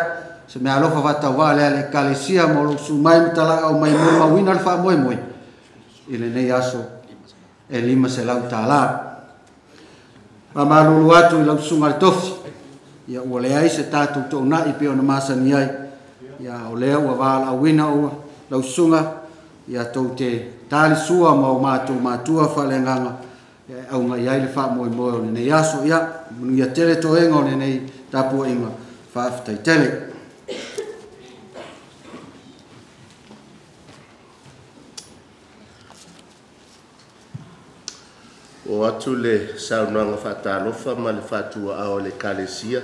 se mea alofa faatauvā lea le ekalesia ma o lou sumai ma talaau mai mo mauina o le faamoemoe i lenei aso e lima selau tālā famalulu atu i laususuga le tofi ia ua leai se tatou toʻunaʻi pe ona masani ai ia o lea ua valaauina ua lausuga ya tou te talisua ma o matou matua faaleagaga auga i ai le faamoemoe o lenei aso ia manuia tele toega o lenei tapuaʻiga faafetaitele o atu le saunoaga faatalofa ma le faatuaao le kalesia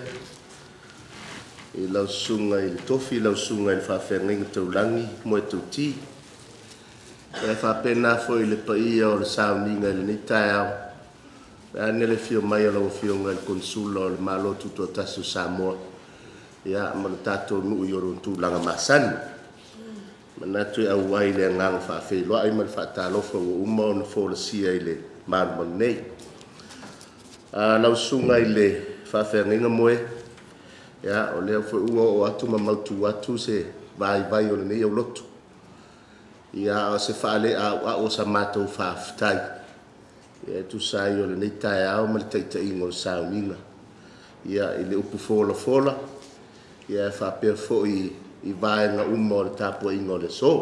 i lausuga i le tofi i lausuga i le faafeagaiga taulagi mo e tauti e faapena foʻi le paia o le sauniga i lenei taeao e ane le fio mai o laua fioga i le konsula o le malo tutuatasi o samoa ia ma le tatou nuu i o lon tulaga masani manatu e au ai le agaga faafeiloaʻi ma le faatalofa ua uma ona folasia i le malumalu nei lausuga i le faafeagaiga moe ia o lea foi ua o atu mamautu atu se vai o lenei au lotu ia o se faale a o sa matou faafetai ia e tusai o mal taeao ma le taʻitaʻiga o le sauniga ia i le upu folafola ia e faapea foʻi i na uma o le tapuaʻiga o le so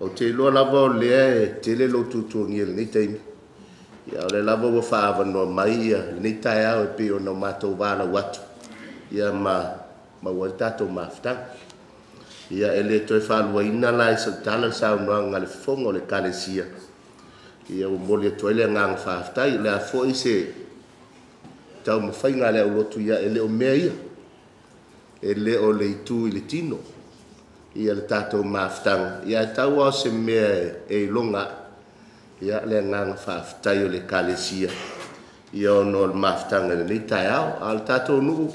ou te iloa lava o lea e tele lou tuatuagia lenei taimi ia o le lava ua faaavanoa mai ia lenei taeao e pei ona o matou valau atu ia ma maua le tatou mafutaga ia e lē toe faaluaina la e sautala le saunoaga le fofoga o le kalesia ia ua moli atu ai le agaga faafetai le a foʻi se taumafaiga a aulotu ia e lē o mea ia e lē o le itū i le tino ia le tatou mafutaga ia e tau ao se mea e iloga ia le agaga faafetai o le kalesia ia ona o le mafutaga lenei taeao a le tatou nuu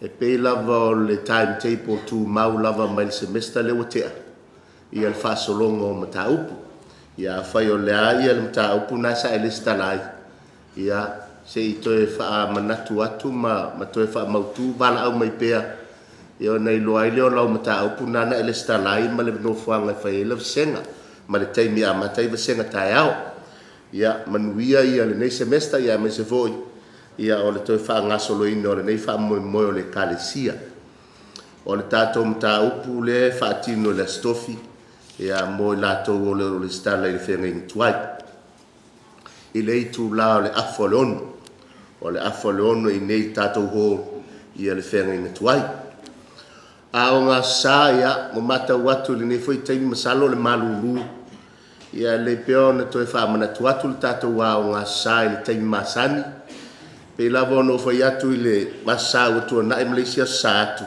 e pei lava o le timetable tu mau lava mai le semester le watea i al fasolongo o mata upu. Ia whai o lea i al mata upu na sa ele stalai. Ia se i toe wha manatu atu ma, ma toe wha mautu wala au mai pea. Ia nei loa i leo lau mata upu na na e ele stalai ma le no fua ngai whai ele senga. Ma le teimi a matai wa senga tae au. Ia manuia i al nei semester ia me se voi. Ia ia o le toe faagasoloina o lenei faamoemoe o le kalesia o le tatou mataupu le faatino i le asitofi ia mo i latou o le stala i le fegainitu ai i le itulā o le afo le ono o le afo le ono i nei tatou hō ia le fegainatu ai a o gasā ia ma matau atu i lenei foi taimi masalo o le malūlū ia lei pea ona toe faamanatu atu le tatou a o i le taimi masani pe lava ono fa yatu ile masa wotu na e malaysia satu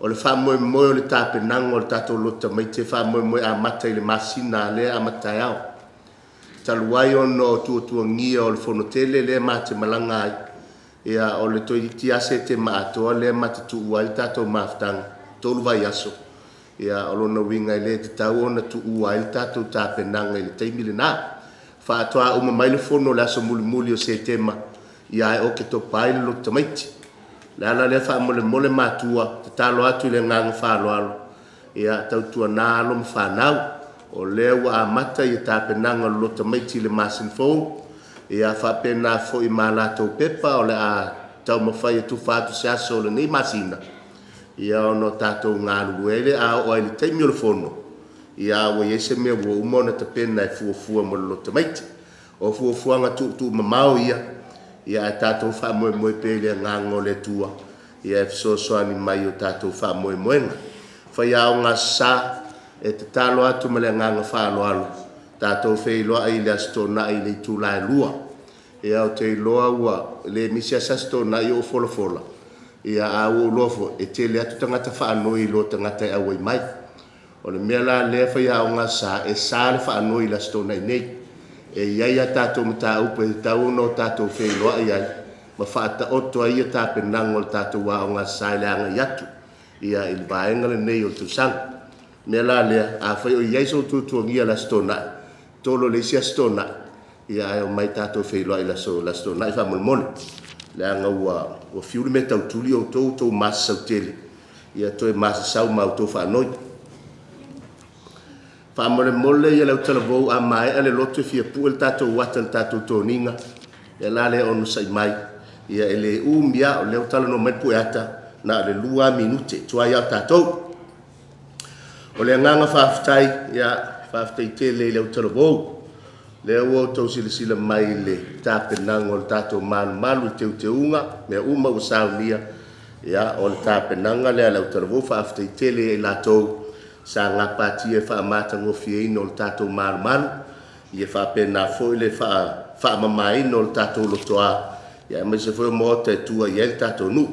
o le famo e moyo le tape nango le tato lota mai te famo e moyo a mata ile masina le a mata yao e taluai ono tu tu ngia o le fono tele le mate malanga e a o le toi ti ase te mato le mate tu wai tato maftang tolu vai aso e a o lona winga ile te tau ona tu wai tato tape nango ile te imile na fa toa o mai le fono le aso muli muli o se tema e ia e o ke to paile lo tamaiti. Le ala le wha mole mole mātua, te talo atu le ngang whālo alo. Ia tautua nā alo ma whānau, o leo a mata i tāpe nanga lo tamaiti le māsin fōu. Ia whape nā fō i mālātou pepa, o le a tau ma whai e tu whātu se aso le nei māsina. Ia ono tātou ngā luele a o aile teimi o le fono. Ia o iese mea ua umona te pena e fuafua mo le lo tamaiti. O fuafua ngatu tu mamau ia, ia e tatou faamoemoe pe i le agago le tua ia e fesoasoani mai o tatou faamoemoega fai aogasasā e tatalo atu ma le agaga faaaloalo tatou feiloaʻi i le asitonaʻi le itulaelua ia e o te iloa ua le misi asasitonaʻi o folafola ia auoloa fo e tele atu tagata faanoi i lo tagata e auai mai o e le mea lalea fai aogasasā e sa le faanoi i le asitonaʻi nei e ia ia tātou mta upe he tau no tātou whenua e i ai ma whaata oto ai ia tāpenango le tātou wā o ngā saileanga i atu ia il vaenga le nei o tu sang me la lea a whai o iai so tūtuangia la stona tolo le sia stona ia ai o mai tātou whenua i la so la stona i whamulmone le anga ua o fiuri me tautuli o tō tō masa sautele ia toi masa sau mau tō whanoi faamolemole ia lau talavou amaea le loto e fiapua le tatou ata le tatou toniga ia la lea ona sai mai ia e lē umia o lea talonomai poe ata na o le lua minute tuai ao tatou o le agaga faafetai ia faafetaitele i le autalavou lea ua o tausilasila mai le tapenaga o le tatou malumalu i teuteuga mea uma ua saunia ia o le tapenaga lea le autalavou faafetaitele ai e latou sagapati e faamatagofiaina le tatou malumal ia faapena foi le faamamain le tatou looāamais e e mai slfagalagagaale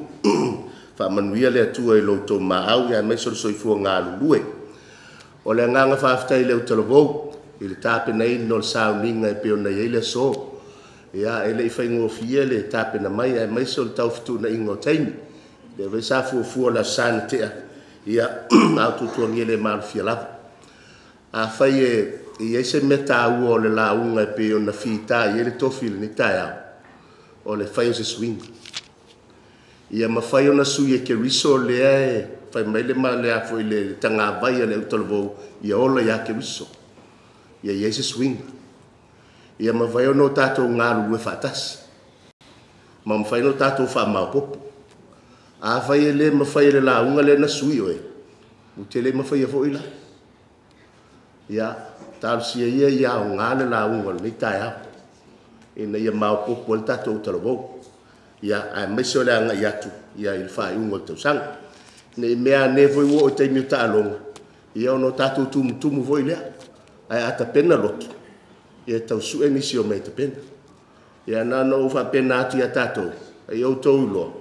aialefaigofianamaimai so le taufituunaiga taimi leaa sa fuafua laosana ta ia autotuagia le malofia lava afai e iai se mea tāua o le lauga e pe ona fitā ele tofil tofi lenei taeao o le fai o se swing ia mafai ona sui e keriso lea e fai mai le malea foʻi le tagavai a le autolovou ia ola iā keriso ia ia se swing ia mafai ona o tatou galulue faatasi ma mafai ona o tatou faamaopopo a fai le ma fai le la unga le na sui oe. U te le ma fai a fo ila. Ia, tal si e ia ia o ngā le la unga le ni tai hao. E na ia mao po po le tato utaro vau. Ia, a meso le anga i atu. Ia, il fai unga le tau sanga. Ne mea ne voi uo o te imi o ta alonga. Ia ono tato tumu tumu voi lea. Ai ata pena loki. Ia tau su e mei ta pena. Ia nana ufa pena atu ia tato. Ia o tau loa.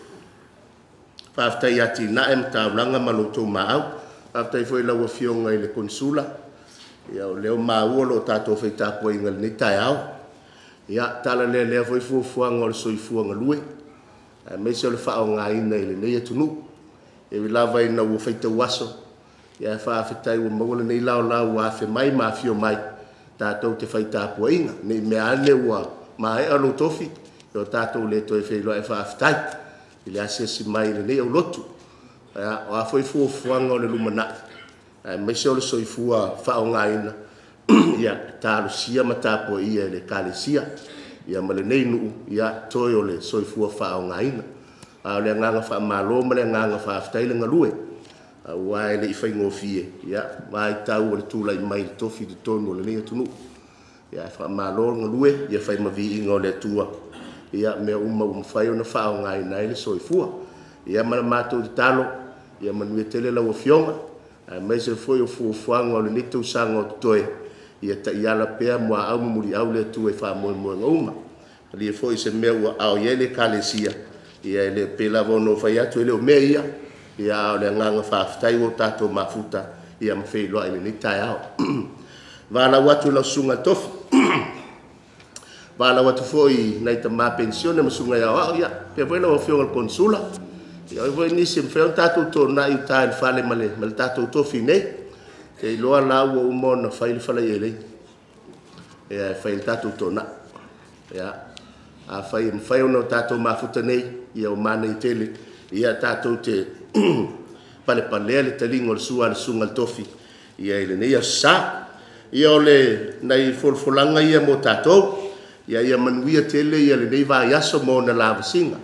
na em faafetai atina'e ma taulaga ma loutou maau afetai foi laua fioga i le konsula ia o lea o māua loo tatou feitapuaiga lenei taeao ia talalealea foi fuafuaga o le soifuaga lue ae maise o le faaogāina i lenei atunuu e ui lava ina ua faitau aso ia e faafetai ua maua lenei laolau ua afe mai mafio mai tatou te faitapuaiga nei mea ale ua maeʻa loutofi i o tatou le toe feiloaʻe faafetai ile asia si mai le nei au lotu o a foi fuo fuanga o le lumana mai se ole soi fua fao ngā ina ia tālu sia ma tāpua ia e le kāle sia ia ma le nei nuu ia toi ole soi fua fao ngā ina a le nganga fa malo ma le nganga fa aftai e le ngalue a wai le ifai ngofie ia mai tau ole tūlai mai le tofi di tonu le nei atunu ia fa malo ngalue ia fai mavi inga ole tua ia me uma um fai na fa nga na ile so fu ia ma ma to talo ia ma nue tele la fioma a me se foi o fu fu ang o ni tu sang o to e ia ta ia la pe mo au mo li au le tu e fa mo mo nga uma ali foi se me o au ye le kalesia ia ele pe la vo no fai atu ele o me ia ia o le nga nga fa ftai o tato mafuta ia mfe lo ai ni ta ia va la watu la sunga tofu Pala watu foi nai te ma pension e musunga ya wa ya pe vai lo fio al consula. Ya vai ni sim fe un tatu to na i ta en fale male, mal tatu to fine. Te lo ala u mon fa il fale ele. Ya fa il tatu to na. Ya. A fa im fa un tatu ma futa nei ya o mane tele. Ya tatu te pale pale le te lingol suar sunga al tofi. Ya ele ne ya sa. Ya ole nai fulfulanga ya mo tatu ia ia manuia tele ia lenei vaiaso mo na lavasiga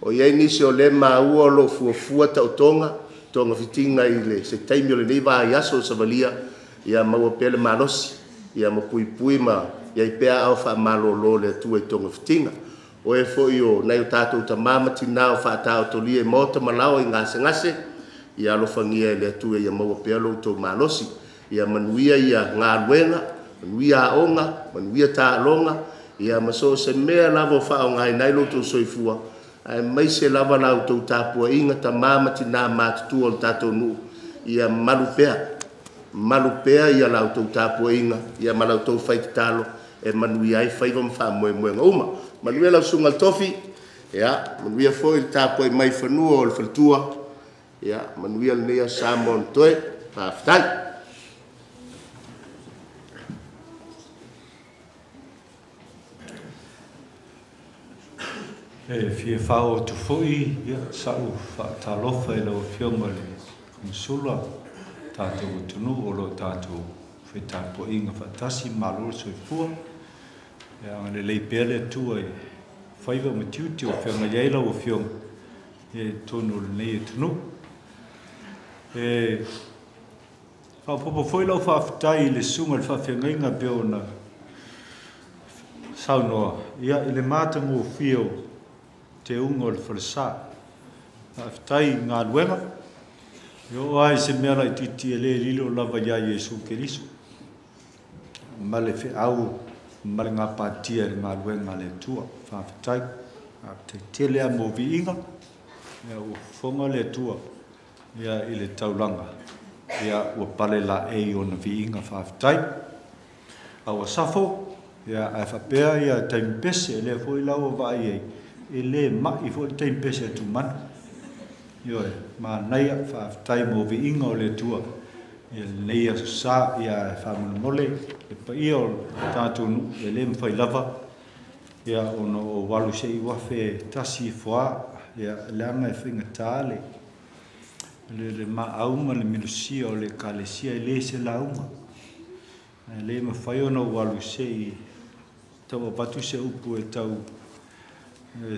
o iai nisi o lē maua o loo fuafua taʻotoga toga fitiga i le setaimi o lenei vaiaso o savalia ia maua pea le malosi ia ma puipui ma iai pea ao faamālōlō le atua i toga fitiga o e foʻi o nai o tatou tamā ma tinā o faataotolia e mota malao i gasegase ia alofagia e le atua ia maua pea loutou malosi ia manuia ia galuega manuia aʻoga manuia taaloga ia ma so se mea lava fa o ngai nai loto soifua ai mai se lava na auto tapua inga ta mama ti na mat tu ol tato nu ia malupea malupea ia la auto tapua inga ia ma la auto fai talo e manu ia ai fai vom fa mo mo ngoma manu ia e la sunga tofi ia manu e ia fo il tapua mai fa nu ol fa tua ia manu ia le ia samon toi pa ftai e fie fao tu fui ia sau ta lo e lo fio mali con sulla ta tu tu nu o lo ta tu fe ta inga fa ta si malo so e fu e, e a le lei pele tu e fai va me tu tu fio na jela o fio e tu nu le nei tu nu e fa po po foi lo fa ta le sumal fa fio nga beona sau no ia ele mata mo te ungo le whalesā. A whetai ngā luenga, Yo ai se mea lai titi e le lilo lava ia Iesu ke Ma le whi au, ma le ngā pātia le ngā luenga le tua, whawhetai. A te te lea mō vi inga, ia ua whonga le tua, ia i le taulanga. Ia ua pale la e i ona vi inga whawhetai. A ua safo, ia ai whapea ia taimpese e le fwoi lau o vai ei e le ma i fo te pese tu man yo ma nai fa tai mo vi ingole le tu e le e ia sa ia fa mo le e pa i o ta tu e le mfai lava ia ono o walu se i wafe tasi fo e ia le anga e finga tale le le ma auma le milusia o le kalesia e le se la auma le mfai no walu se i tau batu se upu e tau e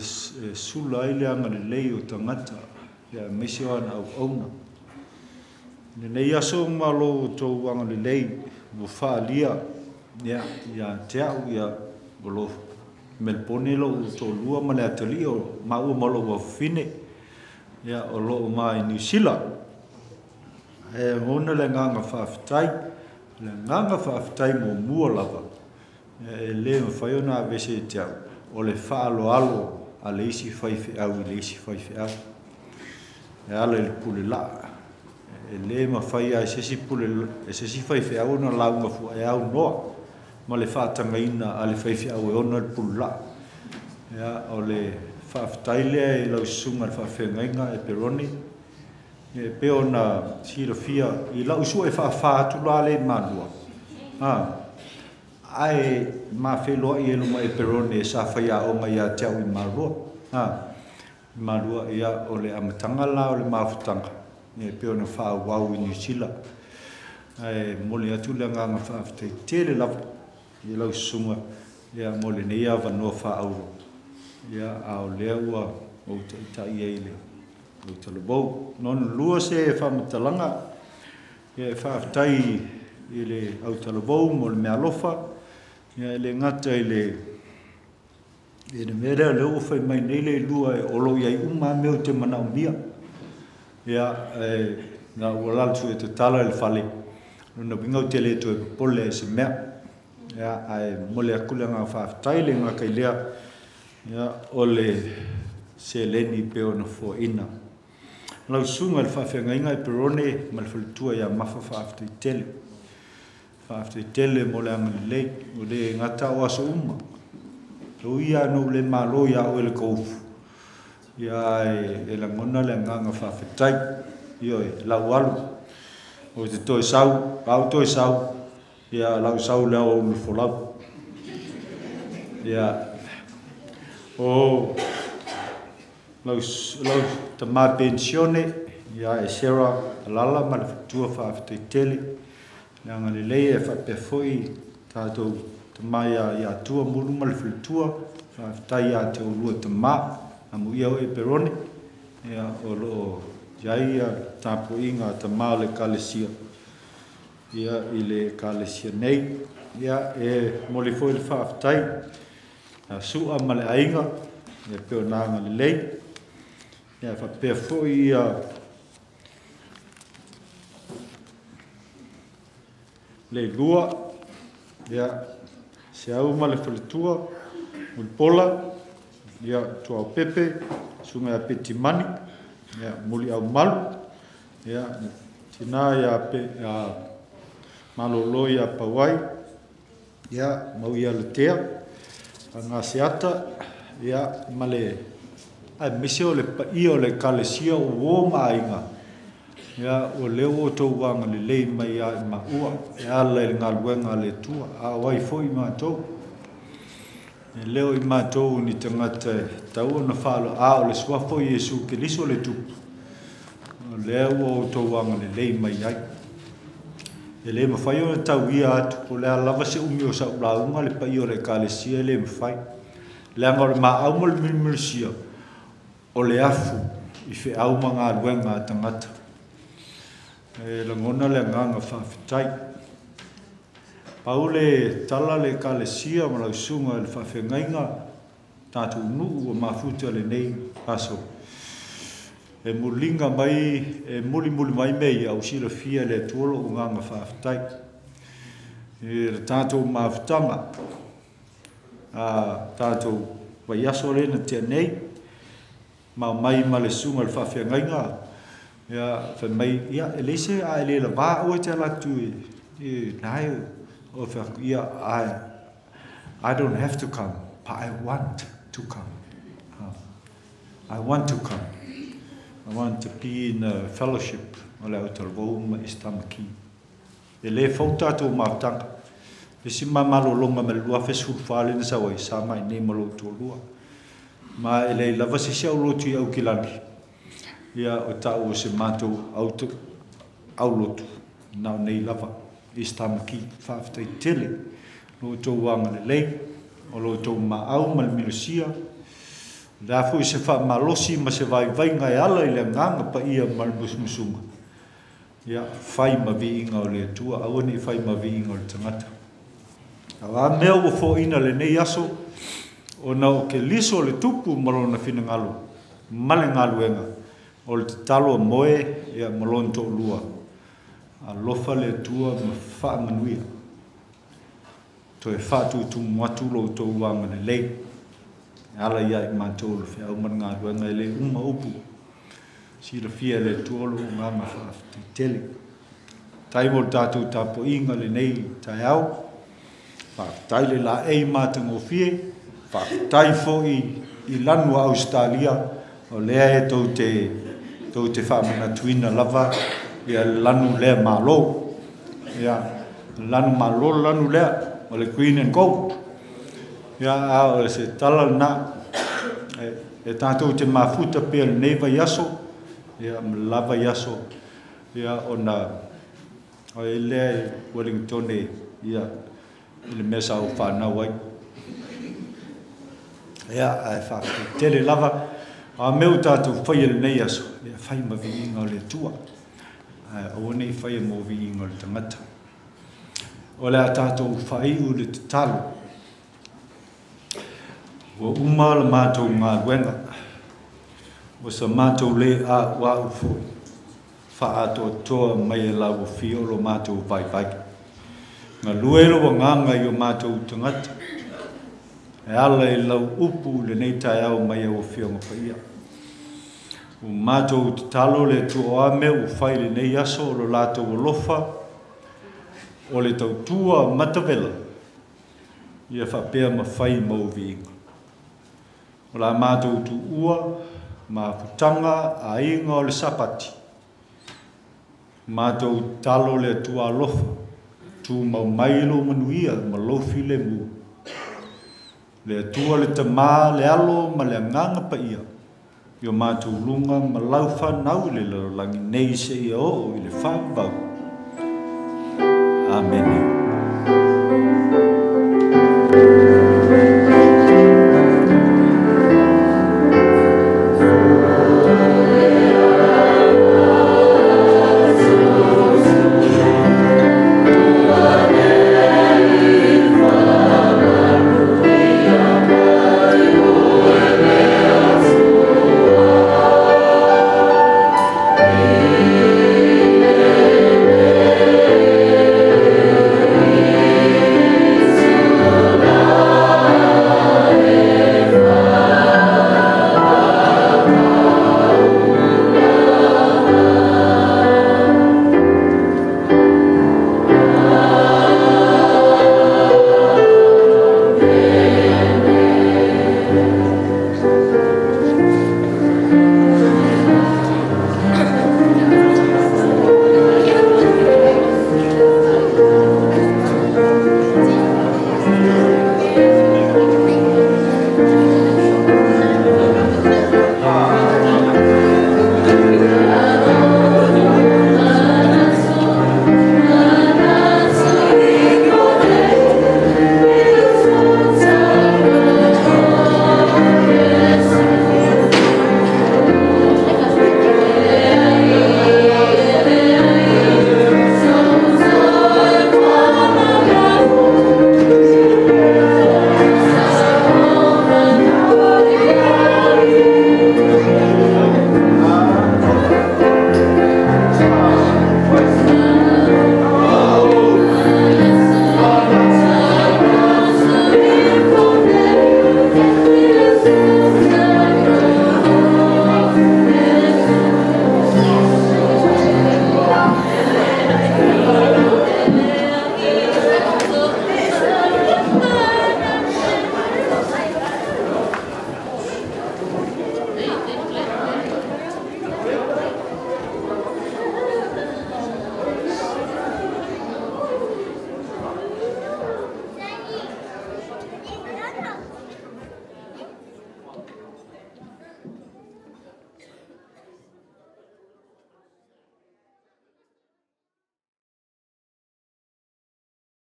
sula ai leaga lelei o tagata ia maisi o ana auauna lenei aso malo tou aga lelei ua faaalia ia ia te au ia o lo melpone lou tolua ma le atalii o maua ma lou afofine ia o loo ma i niusila e gona le gaga faafetai le gaga mo momua lava e lē mafai ona avese te au o le whaalo alo a le isi whaife au i le isi whaife au. E ala le pule la. E le ma whai a e sesi pule e sesi whaife au na launga fu e au noa. Ma le whaatanga ina a le whaife au e ona le pule la. E a o le whaafetaile e lau sunga le whaafenga inga e peroni. E pe ona sirafia i lau sua e whaafatula le manua. Ah, ae ma fe lo i lo mai perone sa fa ya o mai te o ma ro ha ma ro ia o le am tanga la o le ma fu tanga e pe ona fa wa o ni sila ai mo le atu le nga ma fa te tele le la i lo sunga ia mo le nei ava no fa au ia a o e e le wa o te ta i ele o te lo bo non lo se fa ma talanga e fa tai. ile au talovou mo le mea lofa Ia ele ngata ele ele mere le o fai mai nele le lua e olo ia i uma meu te mana o mia. Ia e na ualal tu e te tala ele fale. Nuna bingau te le tu e pole e se mea. Ia ai mole a kule ngā whaafetai le ngā kai lea. Ia ole se leni peo na fua ina. Lau sunga ele whaafia ngā inga e perone malfalitua ia mafa whaafetai tele faafetele mo le agalelei o le gata o asouma lou ia no le malo iao e le koufu ia e, e lagona le io faafetai ioe lauaalu o te toi sau au toe sau ia lau sau le ao aulufolau ia o lau tamā pensione ia e sera alala ma le fatua Nā ngā le lei e whape fwoi tātou te mai a i atua mūru mali whiltua, whaftai a te ulua te mā, a mu iau e peroni, e a o loo jai a tāpu i te mā le kalesia. Ia i le kalesia nei, ia e moli fwoi le whaftai, a su a male ainga, e peo nā ngā le lei, e a whape fwoi a le lua ya se au ma le fletua pola ya tua pepe sunga ya e peti mani ya muli au mal ya tina ya pe ya malo lo ya pawai ya mau ya le tea anga siata ya male ai misio le pa io le kalesia uo mainga ma ya o le o to wang le le mai ya ma o ya le nga le nga le tu a wai fo e i to le o ima to ni te nga te ta o na fa lo a o le swa fo yesu ke li so le tu o le e o to wang le le mai ya e le ma fai o ta wi a tu ko le ala va se umi o sa bla o ma le pa yo re ka le si e le ma fai le nga o ma au mo le mi o le afu i fe au ma nga luenga tangata e la ngona le nganga fa fitai paule tala le kalesia ma la sunga le fa fe nganga nu o ma futa le nei aso e mulinga mai e muli muli mai mei au si le fia le tuolo o nganga fa fitai e le tatou mafutaga a tatou vaiaso lē na tianei maumai ma le suga i le faafeagaiga Ja, for mig, ja, læse er lidt bare udtalt ud. Nej, og for, ja, I, I don't have to come, but I want to come. I want to come. I want to be in a fellowship ولا ترغوم استمكي اللي فوتاتو ما تنق لسما مالو لونغ ملوا في سوفال نسوي سامع نيملو تولوا ما اللي لفسي شاولو تي او كيلاني ia o tau o se mātou autu, aulotu nao nei lava is stama ki whaafetai tele no o tau wanga le lei o lo tau ma au mal milosia la fu se fa malosi ma se vai vai ngai ala i le nganga pa ia mal musumusunga ia fai ma vi inga o le tua au ni fai ma vi inga o le tangata a wā mea ua fo ina le nei aso o nao ke liso le tupu malona fina ngalo male ngalo e ngalo o le moe e a lua. A lofa le tua ma wha manuia. To e wha tu tu muatu lo to ua mana lei. E ala ia i mantou le whea uman ngā duenga le uma upu. Si la fia le tua lo ngā ma wha afti tele. Tai mo tatu tapo inga le nei tai au. Whaftai le la ei mātango fie. Whaftai fo i, i lanua Australia. O lea e tau te tau te whamana tuina lava, ia lanu le mālo, ya lanu mālo lanu le o queen and gold. ya a se tala na, e, e tātou te mafuta pia neva yaso, ya lava yaso, ya ona na, o e lea i Wellington e, ia, i le mesa o whanau ai. Ia, ai e whakitele lava, A meu tātou whai ele nei aso, le whai ma vi inga le tua. A o nei whai e mo vi inga le tangata. O le a tātou whai u le te talo. O umā le mātou ngā wenga. O sa mātou le a wā ufo. Wha a toa toa mai e lau fio mātou vai vai. Ngā luero wa ngā ngai o mātou tangata. ngā ngai o mātou tangata e ala i lau upu le nei tai au mai au fio ma paia. U mato u talo le tu o ame u fai le nei aso o lo lato u lofa o le tau tua matavela i a whapea ma fai mau viinga. O la mato u tu ua ma putanga a inga o le sapati. Mato u talo le tu a lofa tu mau mailo manuia ma lofi le mua le atua le tamā le alo ma le agaga paia ia matūluga ma lau fanau i le lalolagi nei seʻia oo i le faavau amene